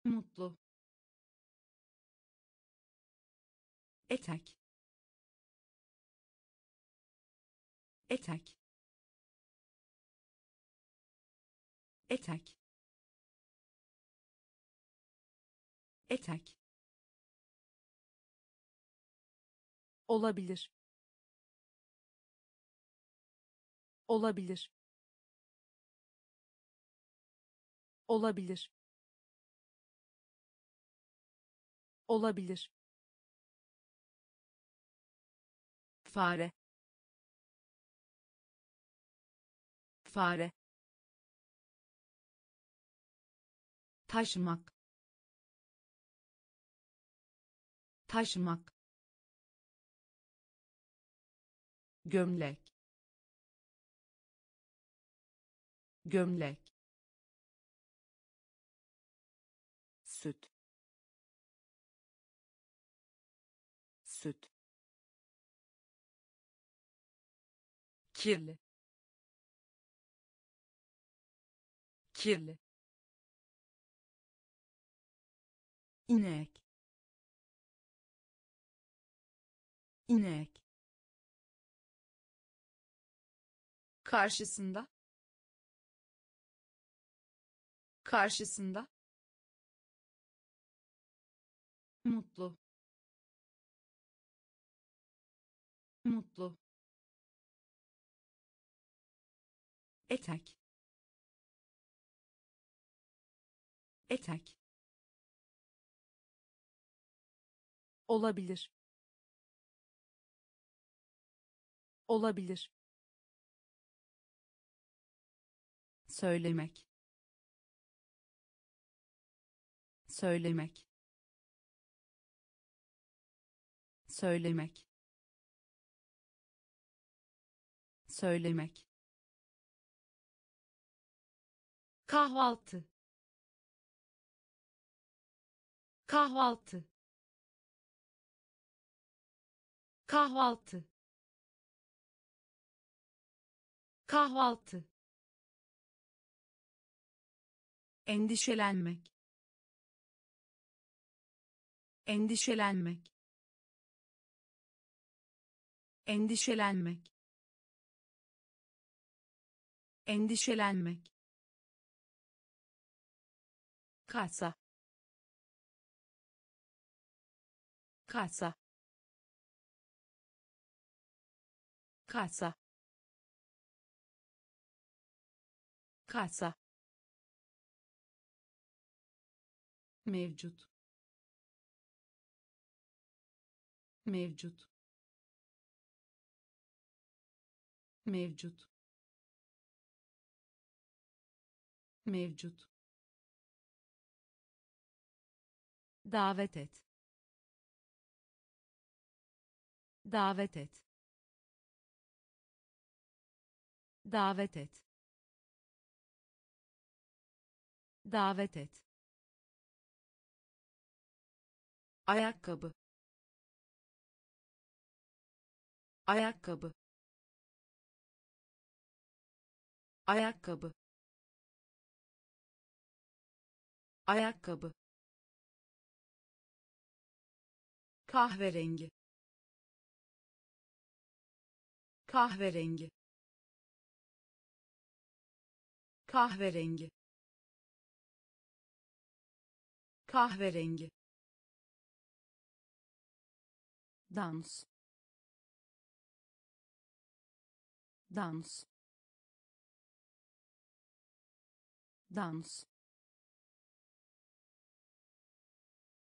Mutlu etek. Etek. Etek. Etek. Olabilir. Olabilir. Olabilir. Olabilir fare. Fare. Taşımak taşımak gömlek. Gömlek. Süt kirli kirli inek inek karşısında karşısında mutlu mutlu etek. Etek. Olabilir. Olabilir. Söylemek. Söylemek. Söylemek. Söylemek kahvaltı. Kahvaltı. Kahvaltı. Kahvaltı. Endişelenmek. Endişelenmek. Endişelenmek. Endişelenmek kasa. Kasa. Kasa. Kasa. Mevcut. Mevcut. Mevcut. Mevcut davet et. Davet et. Davet et. Davet et. Ayakkabı. Ayakkabı. Ayakkabı. Ayakkabı kahverengi. Kahverengi. Kahverengi. Kahverengi. Dans. Dans. Dans.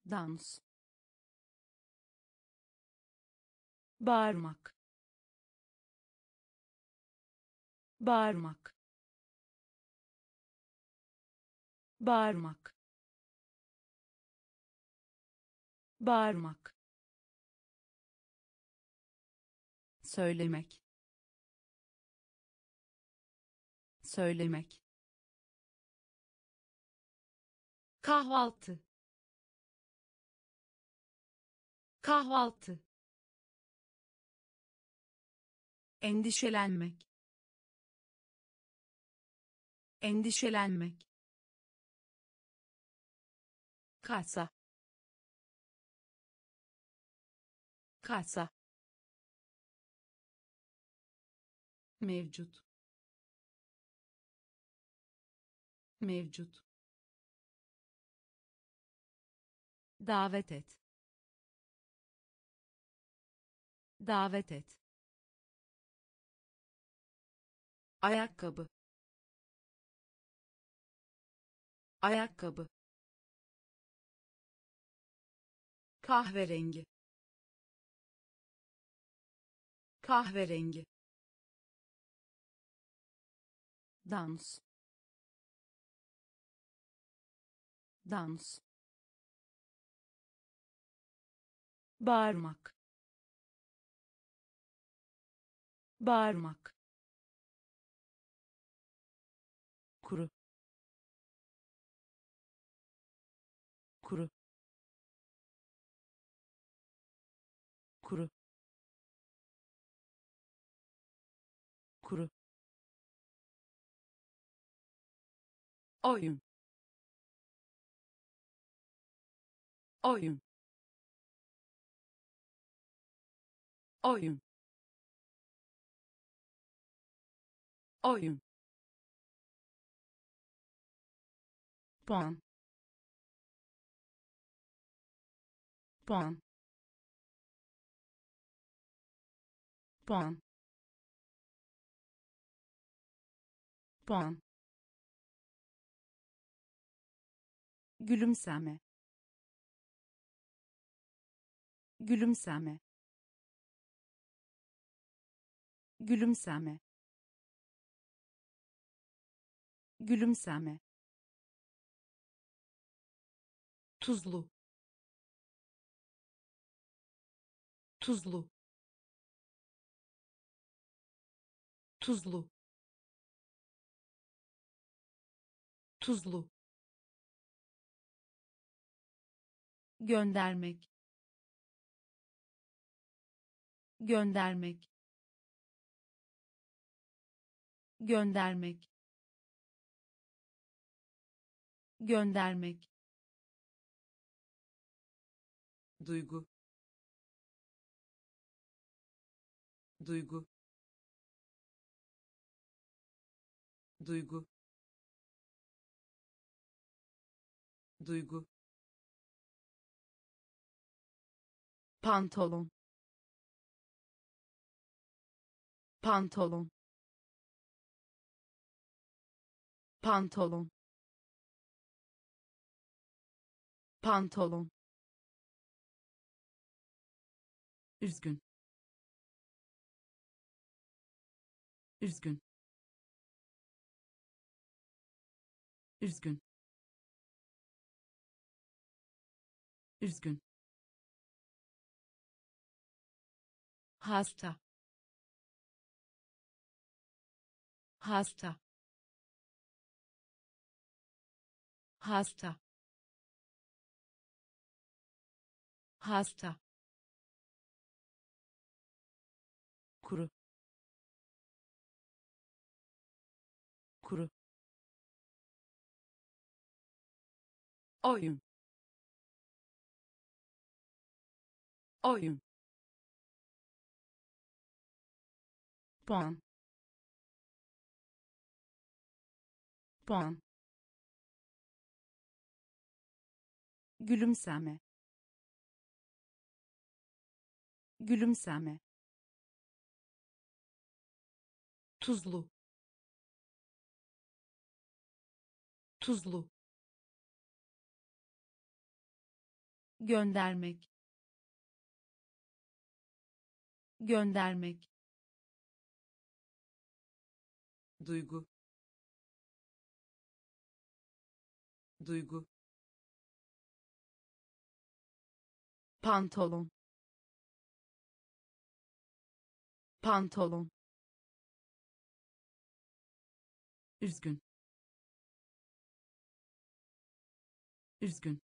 Dans bağırmak. Bağırmak. Bağırmak. Bağırmak. Söylemek. Söylemek. Kahvaltı. Kahvaltı endişelenmek. Endişelenmek. Kasa. Kasa. Mevcut. Mevcut. Davet et. Davet et ayakkabı. Ayakkabı. Kahverengi. Kahverengi. Dans. Dans. Bağırmak. Bağırmak kuru. Kuru. Kuru. Kuru. Oyun. Oyun. Oyun. Oyun puan. Puan. Puan. Puan. Gülümseme. Gülümseme. Gülümseme. Gülümseme tuzlu. Tuzlu. Tuzlu. Tuzlu. Göndermek. Göndermek. Göndermek. Göndermek duygu. Duygu. Duygu. Duygu. Pantolon. Pantolon. Pantolon. Pantolon üzgün. Üzgün. Üzgün. Üzgün. Hasta. Hasta. Hasta. Hasta oyun. Oyun. Puan. Puan. Gülümseme. Gülümseme. Tuzlu. Tuzlu göndermek. Göndermek. Duygu. Duygu. Pantolon. Pantolon. Üzgün. Üzgün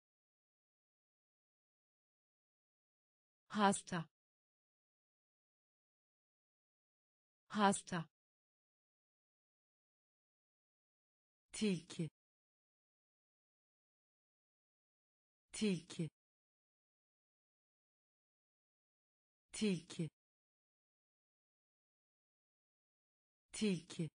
hasta. Hasta. Tilki. Tilki. Tilki. Tilki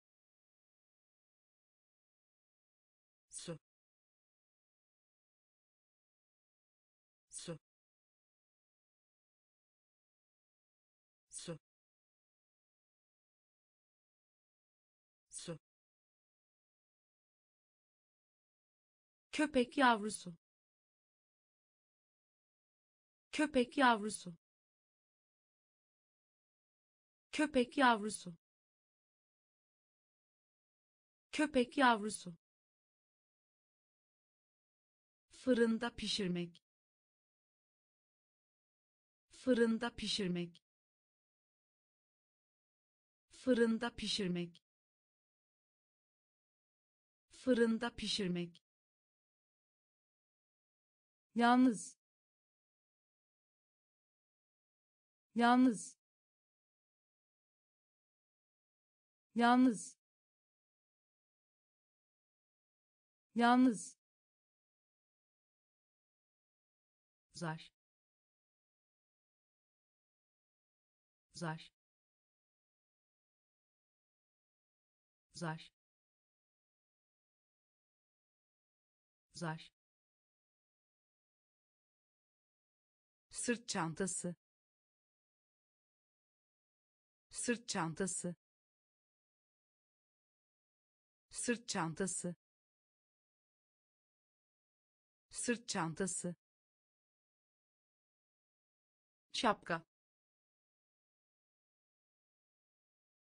köpek yavrusu. Köpek yavrusu. Köpek yavrusu. Köpek yavrusu. Fırında pişirmek. Fırında pişirmek. Fırında pişirmek. Fırında pişirmek yalnız. Yalnız. Yalnız. Yalnız. Zar. Zar. Zar. Zar sırt çantası. Sırt çantası. Sırt çantası. Sırt çantası. Şapka.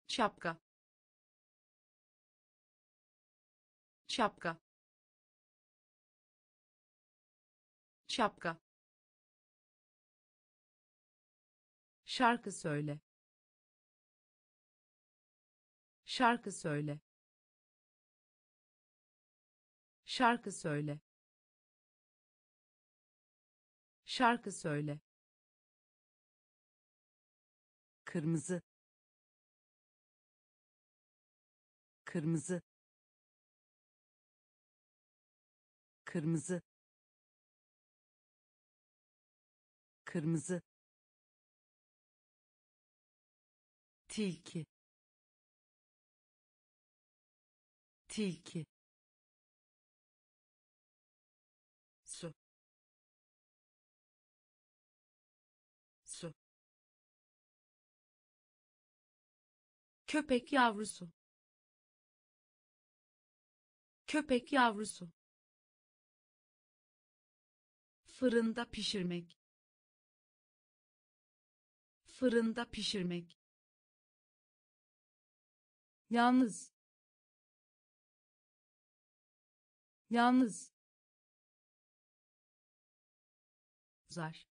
Şapka. Şapka. Şapka şarkı söyle. Şarkı söyle. Şarkı söyle. Şarkı söyle. Kırmızı. Kırmızı. Kırmızı. Kırmızı tilki tilki su su köpek yavrusu köpek yavrusu fırında pişirmek fırında pişirmek yalnız. Yalnız. Zar.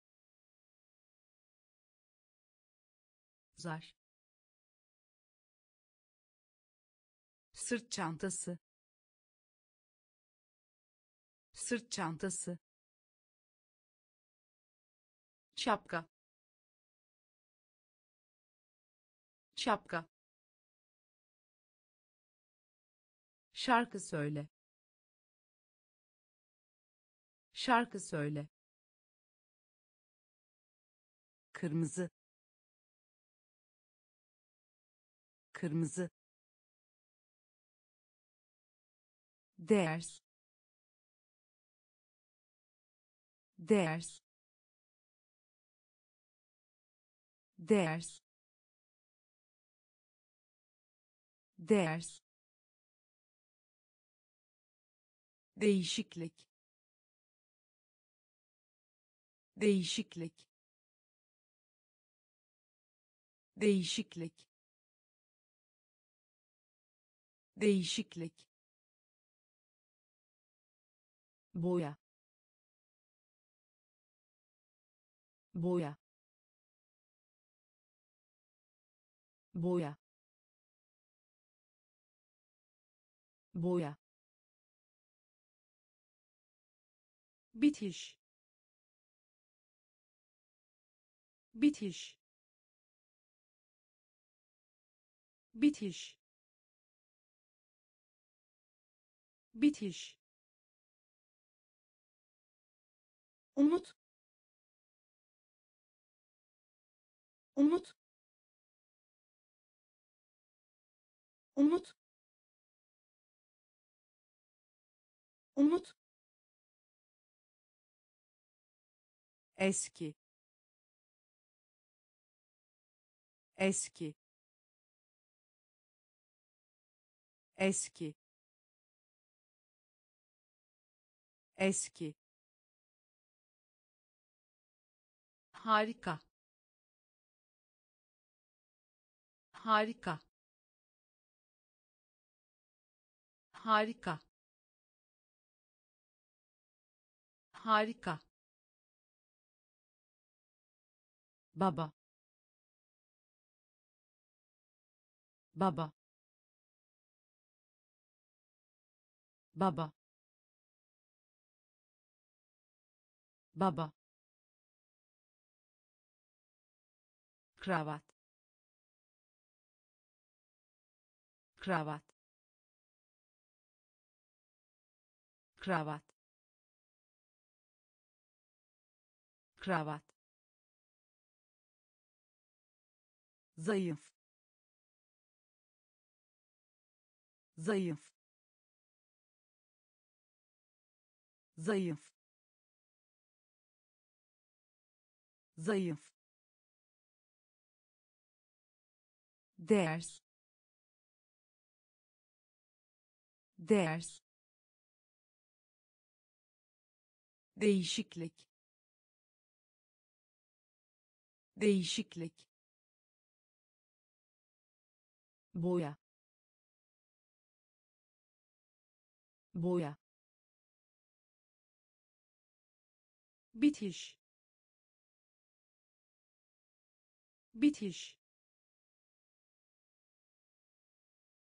Zar. Sırt çantası. Sırt çantası. Şapka. Şapka şarkı söyle. Şarkı söyle. Kırmızı. Kırmızı. Ders ders ders ders değişiklik. Değişiklik. Değişiklik. Değişiklik. Boya. Boya. Boya. Boya bitiş. Bitiş. Bitiş. Bitiş. Umut. Umut. Umut. Umut eski. Eski. Eski. Eski. Harika. Harika. Harika. Harika baba. Baba. Baba. Baba. Kravat. Kravat. Kravat. Kravat zayıf. Zayıf. Zayıf. Zayıf. Ders. Ders. Değişiklik. Değişiklik boya. Boya. Bitiş. Bitiş.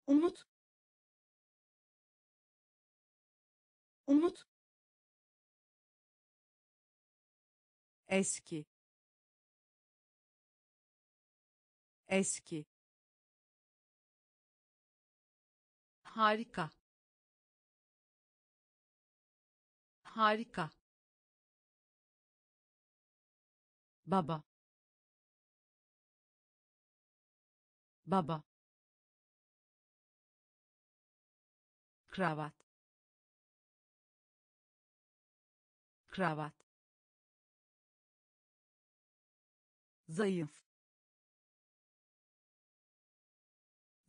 Umut. Umut. Eski. Eski harika. Harika. Baba. Baba. Kravat. Kravat. Zayıf.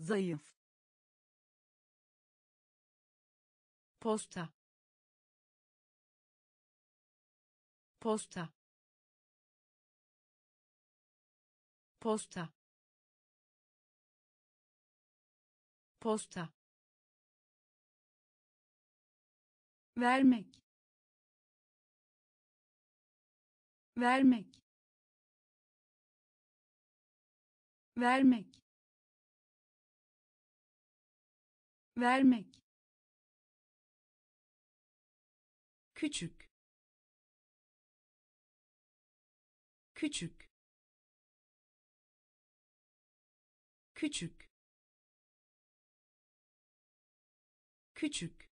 Zayıf posta. Posta. Posta. Posta. Vermek. Vermek. Vermek. Vermek küçük küçük küçük küçük.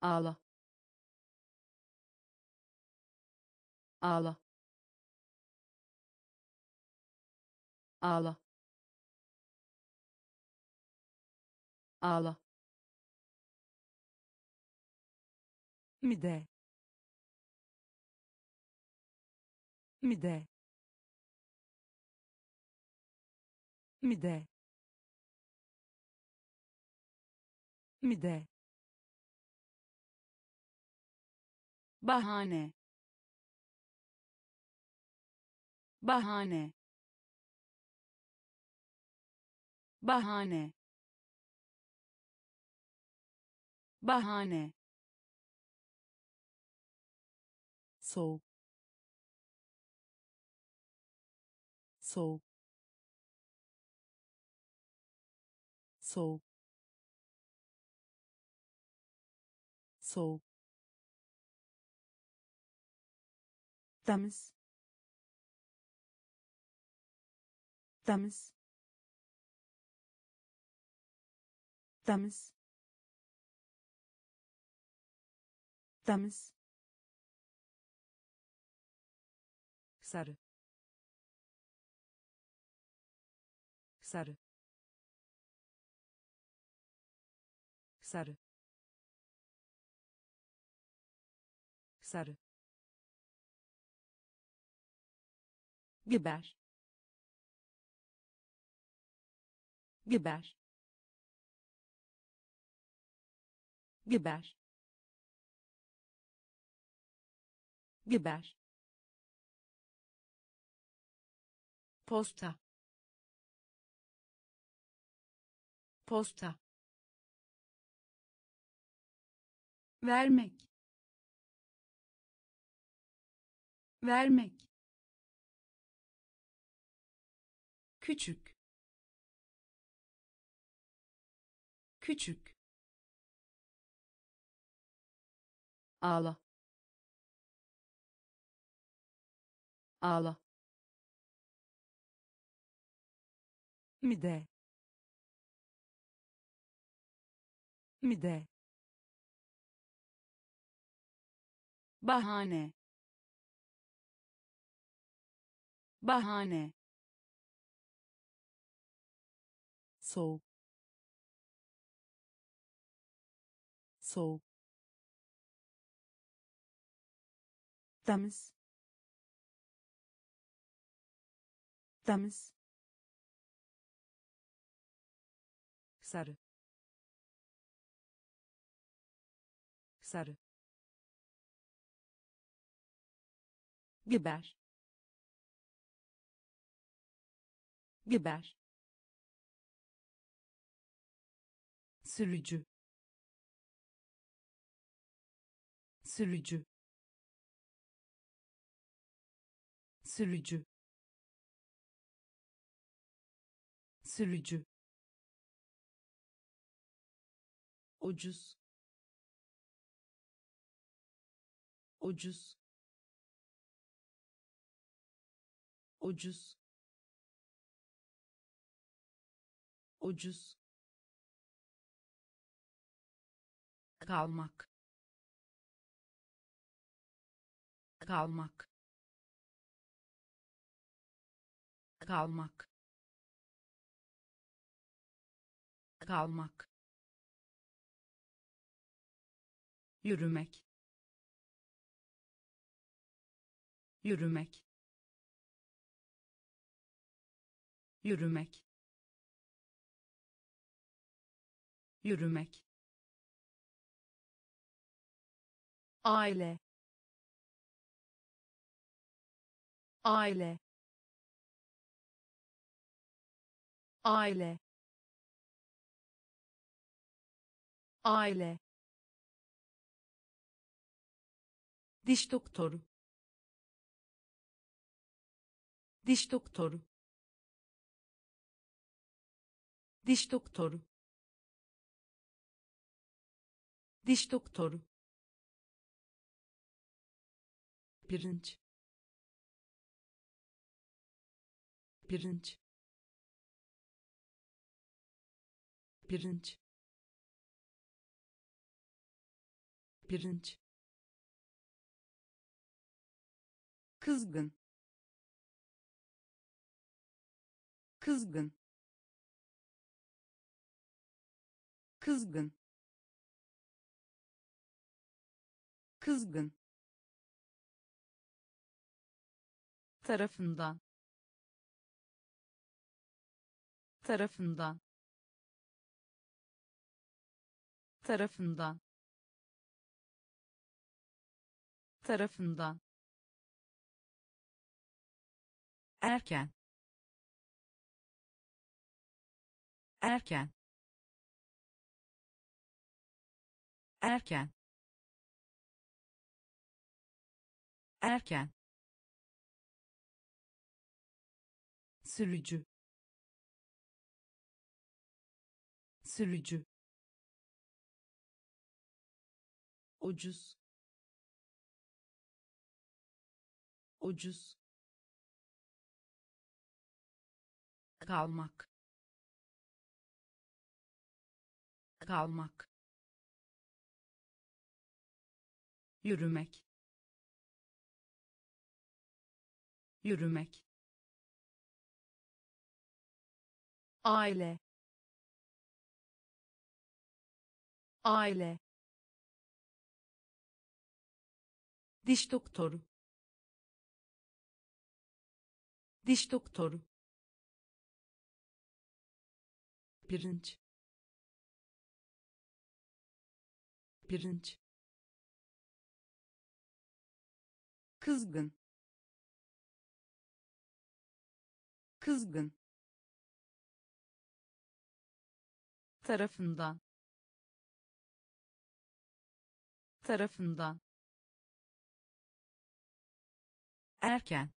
Ağla. Ağla. Ağla. Ağla mide mide mide mide bahane. Bahane. Bahane. Bahane soğuk soğuk soğuk soğuk temiz temiz temiz temiz sarı. Sarı. Sarı. Sarı. Biber. Biber. Biber. Biber posta. Posta. Vermek. Vermek. Küçük. Küçük. Ağla. Ağla mide mide bahane. Bahane. Soğuk. Soğuk. Temiz. Temiz sarı. Sarı. Biber. Biber. Sürücü. Sürücü. Sürücü. Sürücü ucuz. Ucuz. Ucuz. Ucuz. Kalmak. Kalmak. Kalmak. Kalmak yürümek. Yürümek. Yürümek. Yürümek. Aile. Aile. Aile. Aile diş doktoru. Diş doktoru. Diş doktoru. Diş doktoru. Pirinç. Pirinç. Pirinç. Pirinç kızgın. Kızgın. Kızgın. Kızgın. Tarafından. Tarafından. Tarafından. Tarafından erken. Erken. Erken. Erken. Sürücü. Sürücü. Ucuz. Ucuz kalmak. Kalmak. Yürümek. Yürümek. Aile. Aile. Diş doktoru. Diş doktoru pirinç. Pirinç. Kızgın. Kızgın. Tarafından. Tarafından. Erken.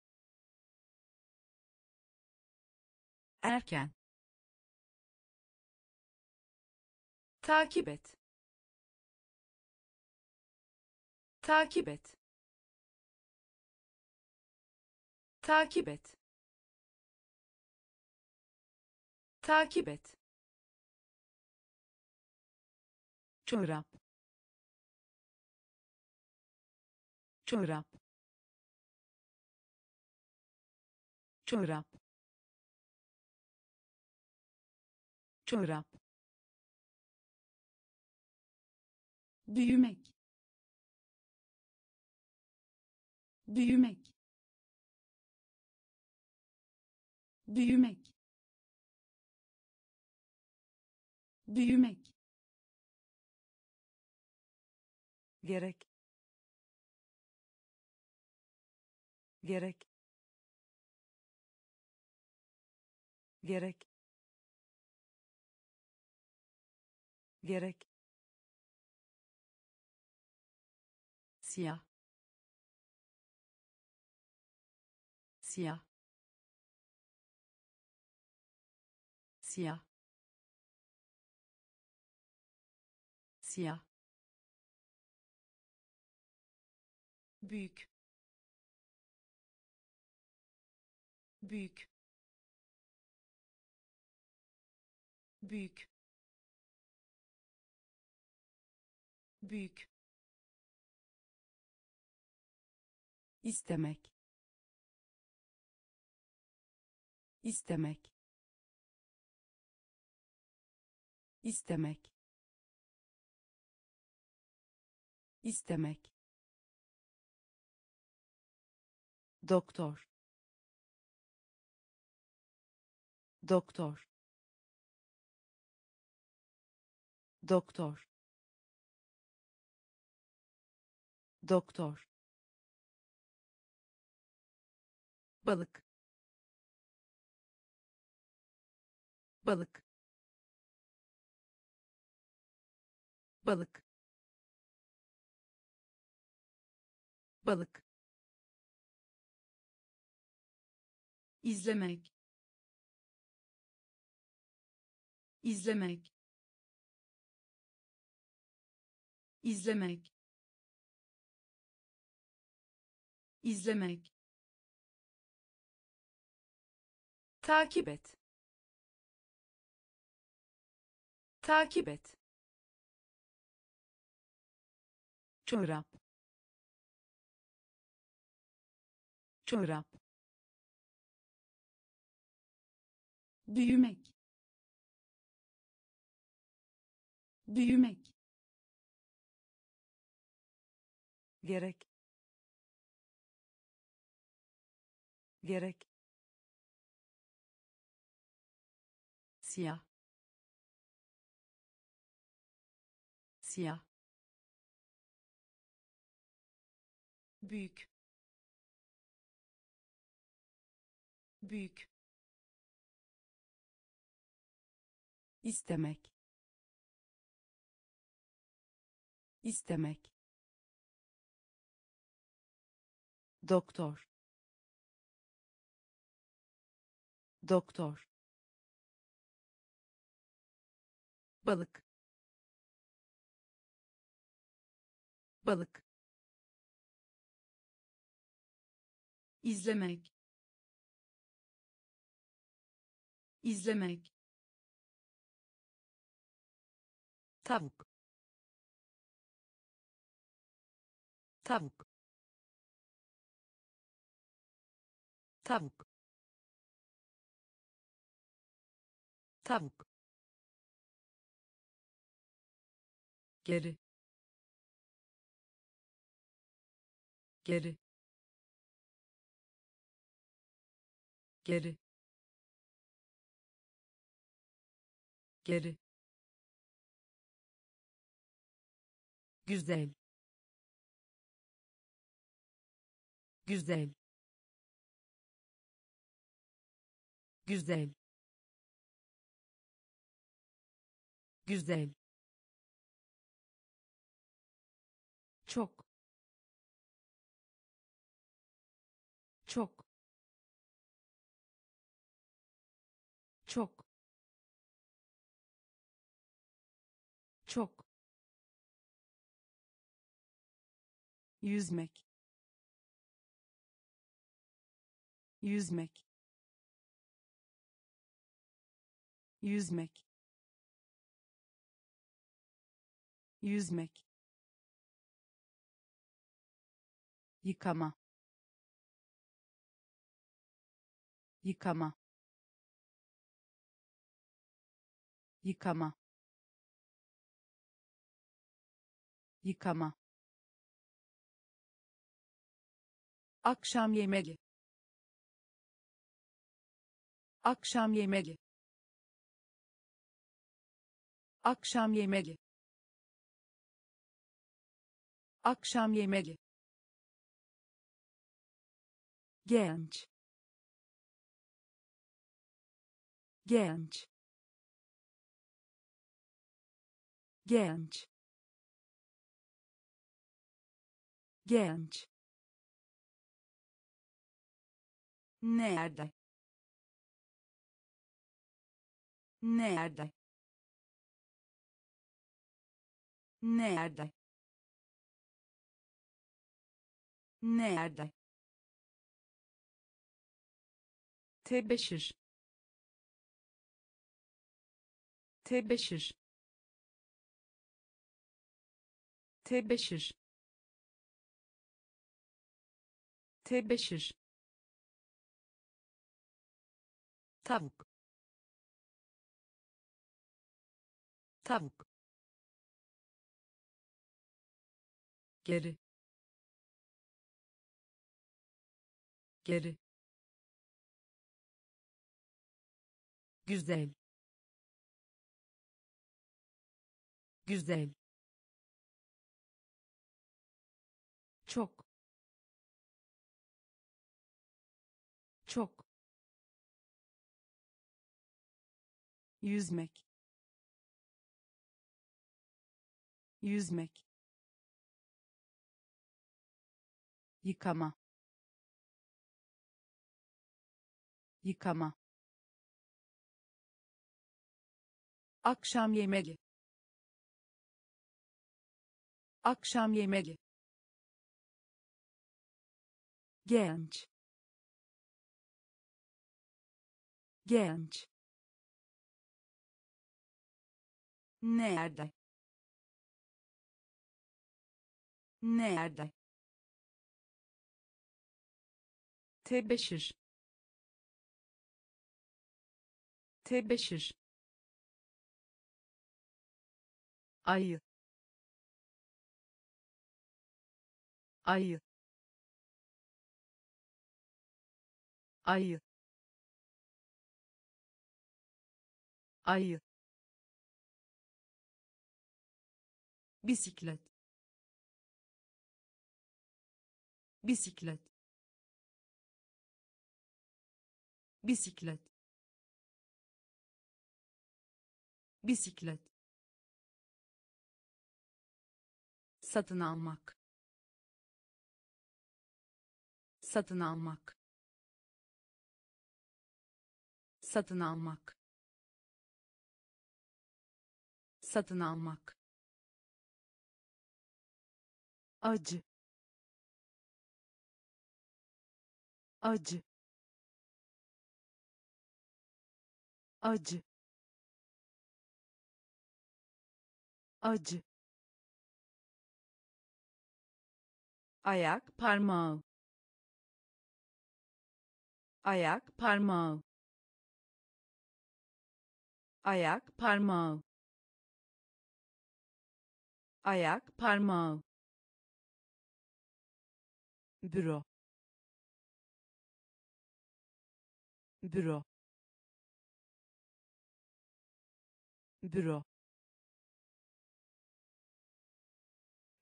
Erken takip et. Takip et. Takip et. Takip et. Çorap. Çorap. Çorap. Çorap büyümek. Büyümek. Büyümek. Büyümek. Gerek. Gerek. Gerek. Gerek siyah. Siyah. Siyah. Siyah. Büyük. Büyük. Büyük. Büyük istemek. İstemek. İstemek. İstemek. Doktor. Doktor. Doktor. Doktor balık. Balık. Balık. Balık. İzlemek. İzlemek. İzlemek. İzlemek takip et. Takip et. Çorap. Çorap. Büyümek. Büyümek. Gerek. Gerek siyah. Siyah. Büyük. Büyük. İstemek. İstemek. Doktor. Doktor balık. Balık. İzlemek. İzlemek. Tavuk. Tavuk. Tavuk. Tavuk geri. Geri. Geri. Geri. Güzel. Güzel. Güzel. Güzel yüzmek. Yüzmek. Yüzmek. Yüzmek. Yıkama. Yıkama. Yıkama. Yıkama akşam yemeği. Akşam yemeği. Akşam yemeği. Akşam yemeği. Genç. Genç. Genç. Genç Nerede? Nerede? Nerede? Nerede? tebeşir tebeşir tebeşir tebeşir tavuk. Tavuk. Geri. Geri. Güzel. Güzel yüzmek. Yüzmek. Yıkama. Yıkama. Akşam yemeği. Akşam yemeği. Genç. Genç Nerede? Nerede? tebeşir. Tebeşir. Ayı. Ayı. Ayı. Ayı bisiklet. Bisiklet. Bisiklet. Bisiklet. Satın almak. Satın almak. Satın almak. Satın almak acı. Acı. Acı. Acı. Ayak parmağı. Ayak parmağı. Ayak parmağı. Ayak parmağı büro. Büro. Büro.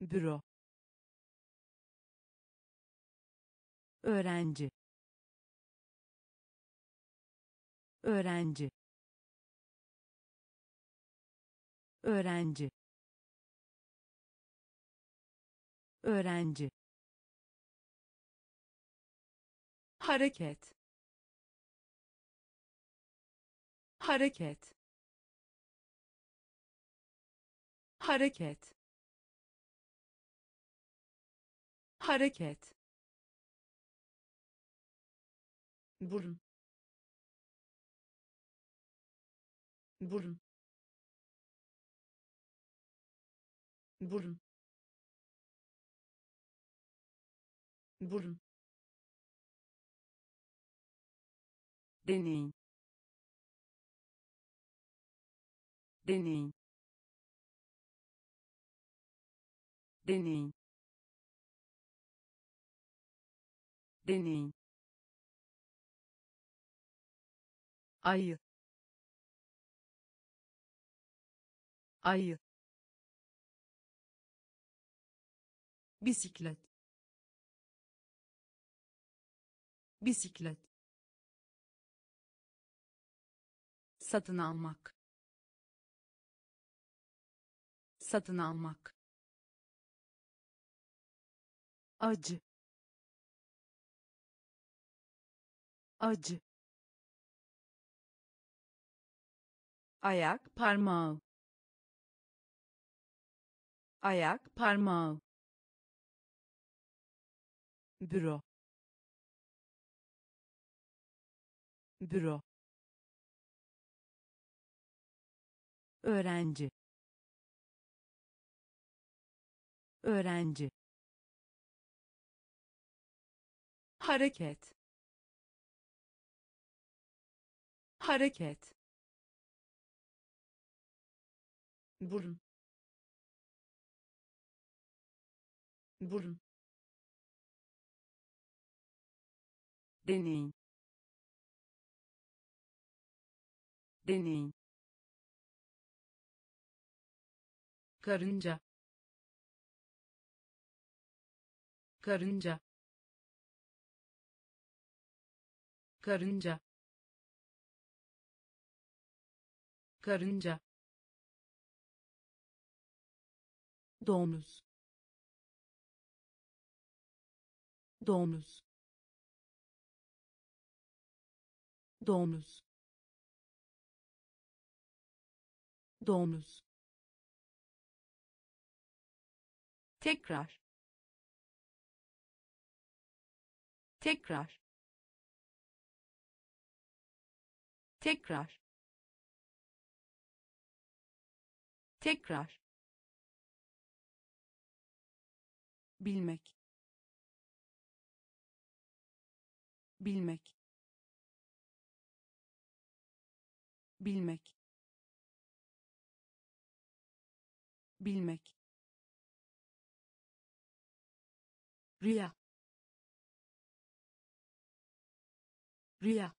Büro. Öğrenci. Öğrenci. Öğrenci. Öğrenci hareket. Hareket. Hareket. Hareket. Burun. Burun. Burun. Burun deney deney deney deney ayı. Ayı. Bisiklet. Bisiklet satın almak. Satın almak. Acı. Acı. Ayak parmağı. Ayak parmağı. Büro. Büro öğrenci. Öğrenci. Hareket. Hareket. Burun. Burun. Deney deney karınca karınca karınca karınca domuz domuz domuz domuz tekrar. Tekrar. Tekrar. Tekrar. Bilmek. Bilmek. Bilmek. Bilmek rüya. Rüya.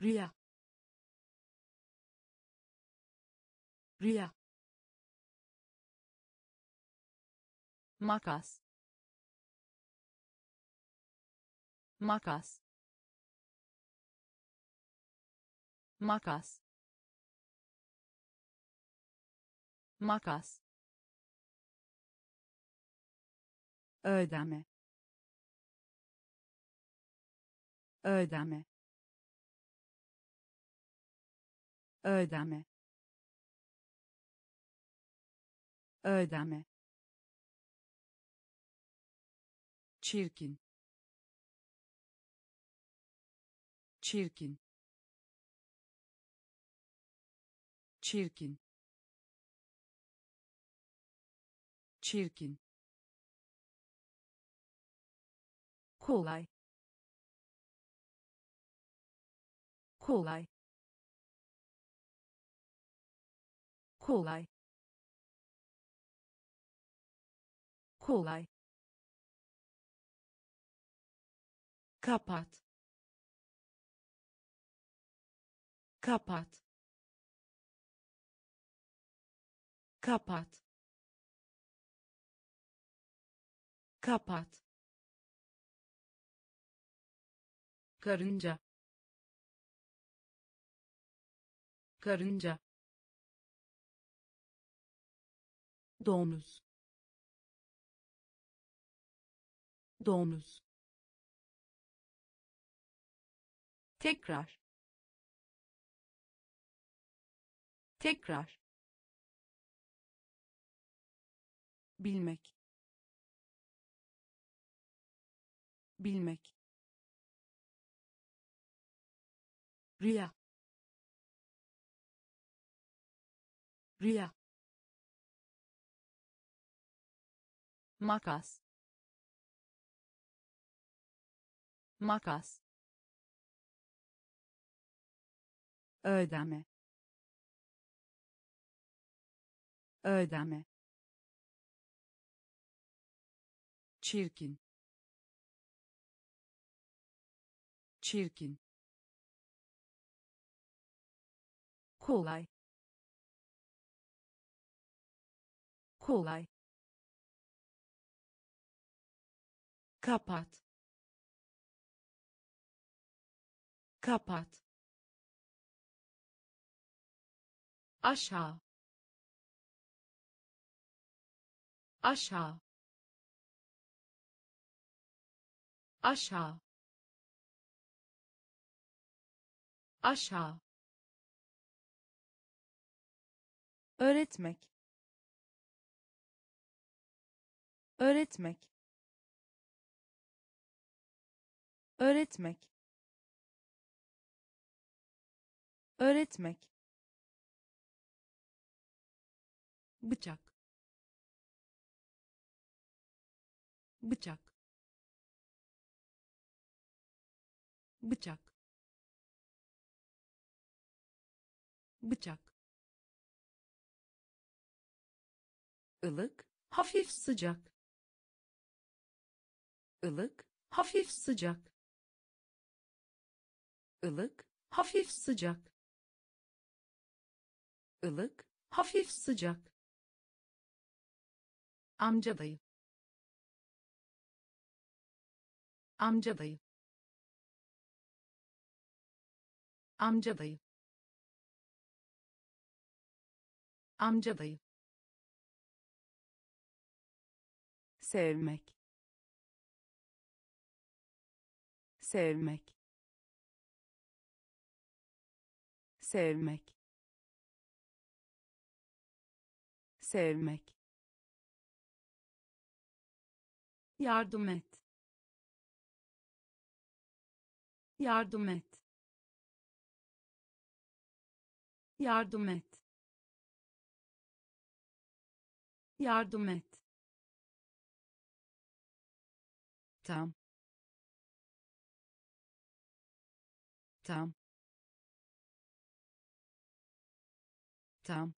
Rüya. Rüya. Makas. Makas. Makas. Makas ödeme ödeme ödeme ödeme çirkin. Çirkin. Çirkin. Çirkin kolay. Kolay. Kolay. Kolay. Kapat. Kapat. Kapat. Kapat karınca karınca domuz domuz tekrar tekrar bilmek bilmek rüya. Rüya. Makas. Makas. Ödeme. Ödeme. Çirkin. Çirkin kolay. Kolay. Kapat. Kapat. Aşağı. Aşağı. Aşağı. Aşağı öğretmek. Öğretmek. Öğretmek. Öğretmek. Bıçak. Bıçak. Bıçak. Bıçak ılık hafif sıcak. Ilık hafif sıcak. Ilık hafif sıcak. Ilık hafif sıcak. Amca dayı amca dayı amca dayı amca dayı sevmek. Sevmek. Sevmek. Sevmek. Yardım et. Yardım et. Yardım et. Yardım et tam tam tam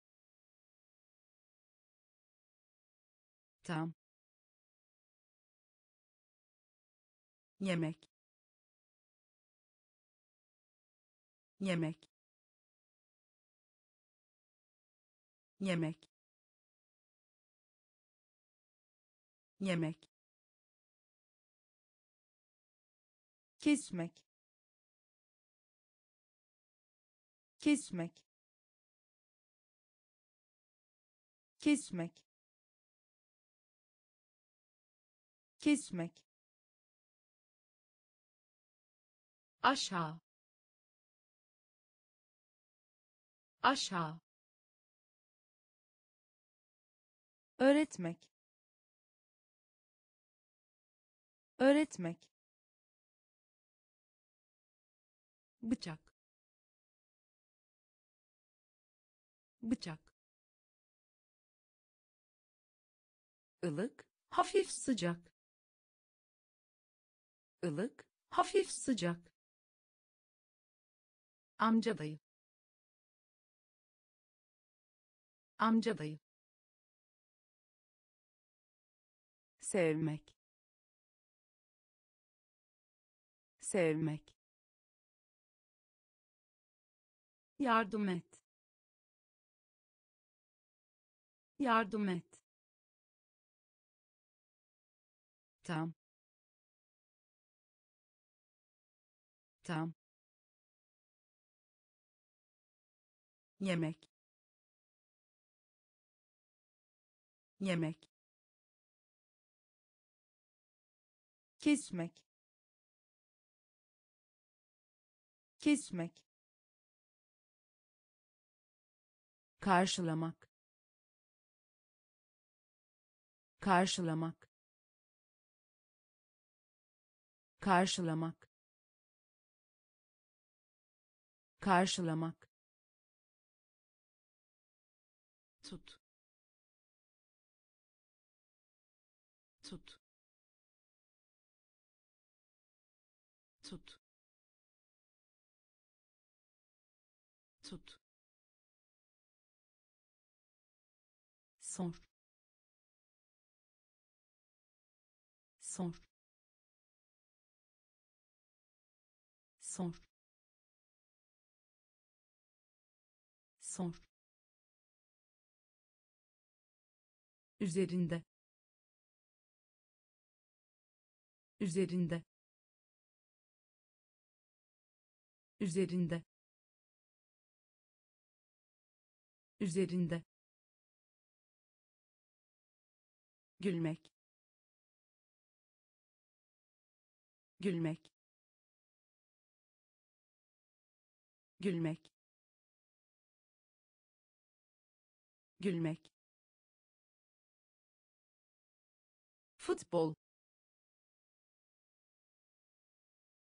tam yemek. Yemek. Yemek. Yemek kesmek. Kesmek. Kesmek. Kesmek. Aşağı. Aşağı. Öğretmek. Öğretmek bıçak. Bıçak. Ilık hafif sıcak. Ilık hafif sıcak. Amca dayı. Amca dayı. Sevmek. Sevmek yardım et. Yardım et. Tam tam yemek. Yemek. Kesmek. Kesmek karşılamak. Karşılamak. Karşılamak. Karşılamak. Tut sor. Sor. Sor. Sor. Üzerinde. Üzerinde. Üzerinde. Üzerinde gülmek. Gülmek. Gülmek. Gülmek. Futbol.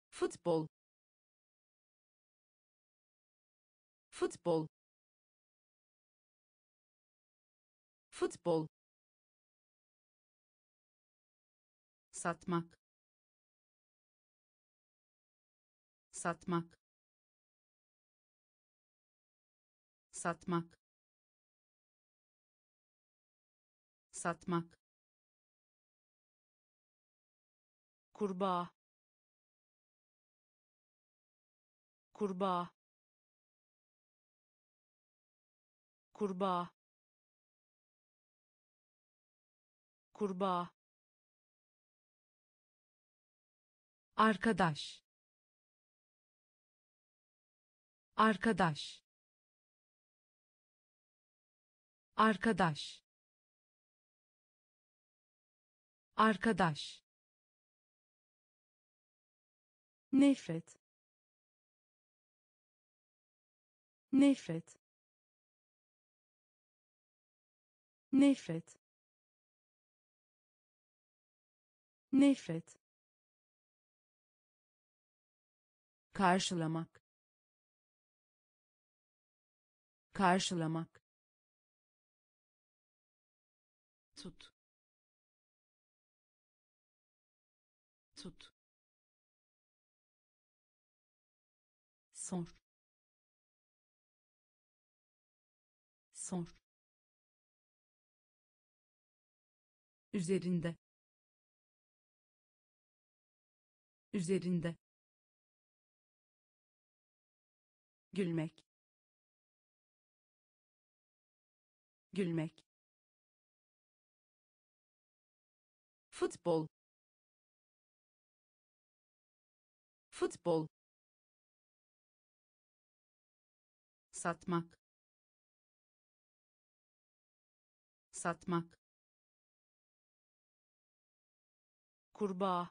Futbol. Futbol. Futbol satmak. Satmak. Satmak. Satmak. Kurbağa. Kurbağa. Kurbağa. Kurbağa arkadaş. Arkadaş. Arkadaş. Arkadaş. Nefret. Nefret. Nefret. Nefret karşılamak. Karşılamak. Tut. Tut. Sor. Sor. Üzerinde. Üzerinde gülmek. Gülmek. Futbol. Futbol. Satmak. Satmak. Kurbağa.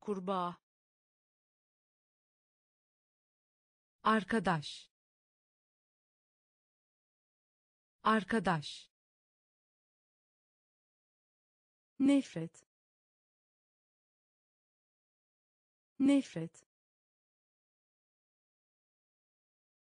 Kurbağa arkadaş. Arkadaş. Nefret. Nefret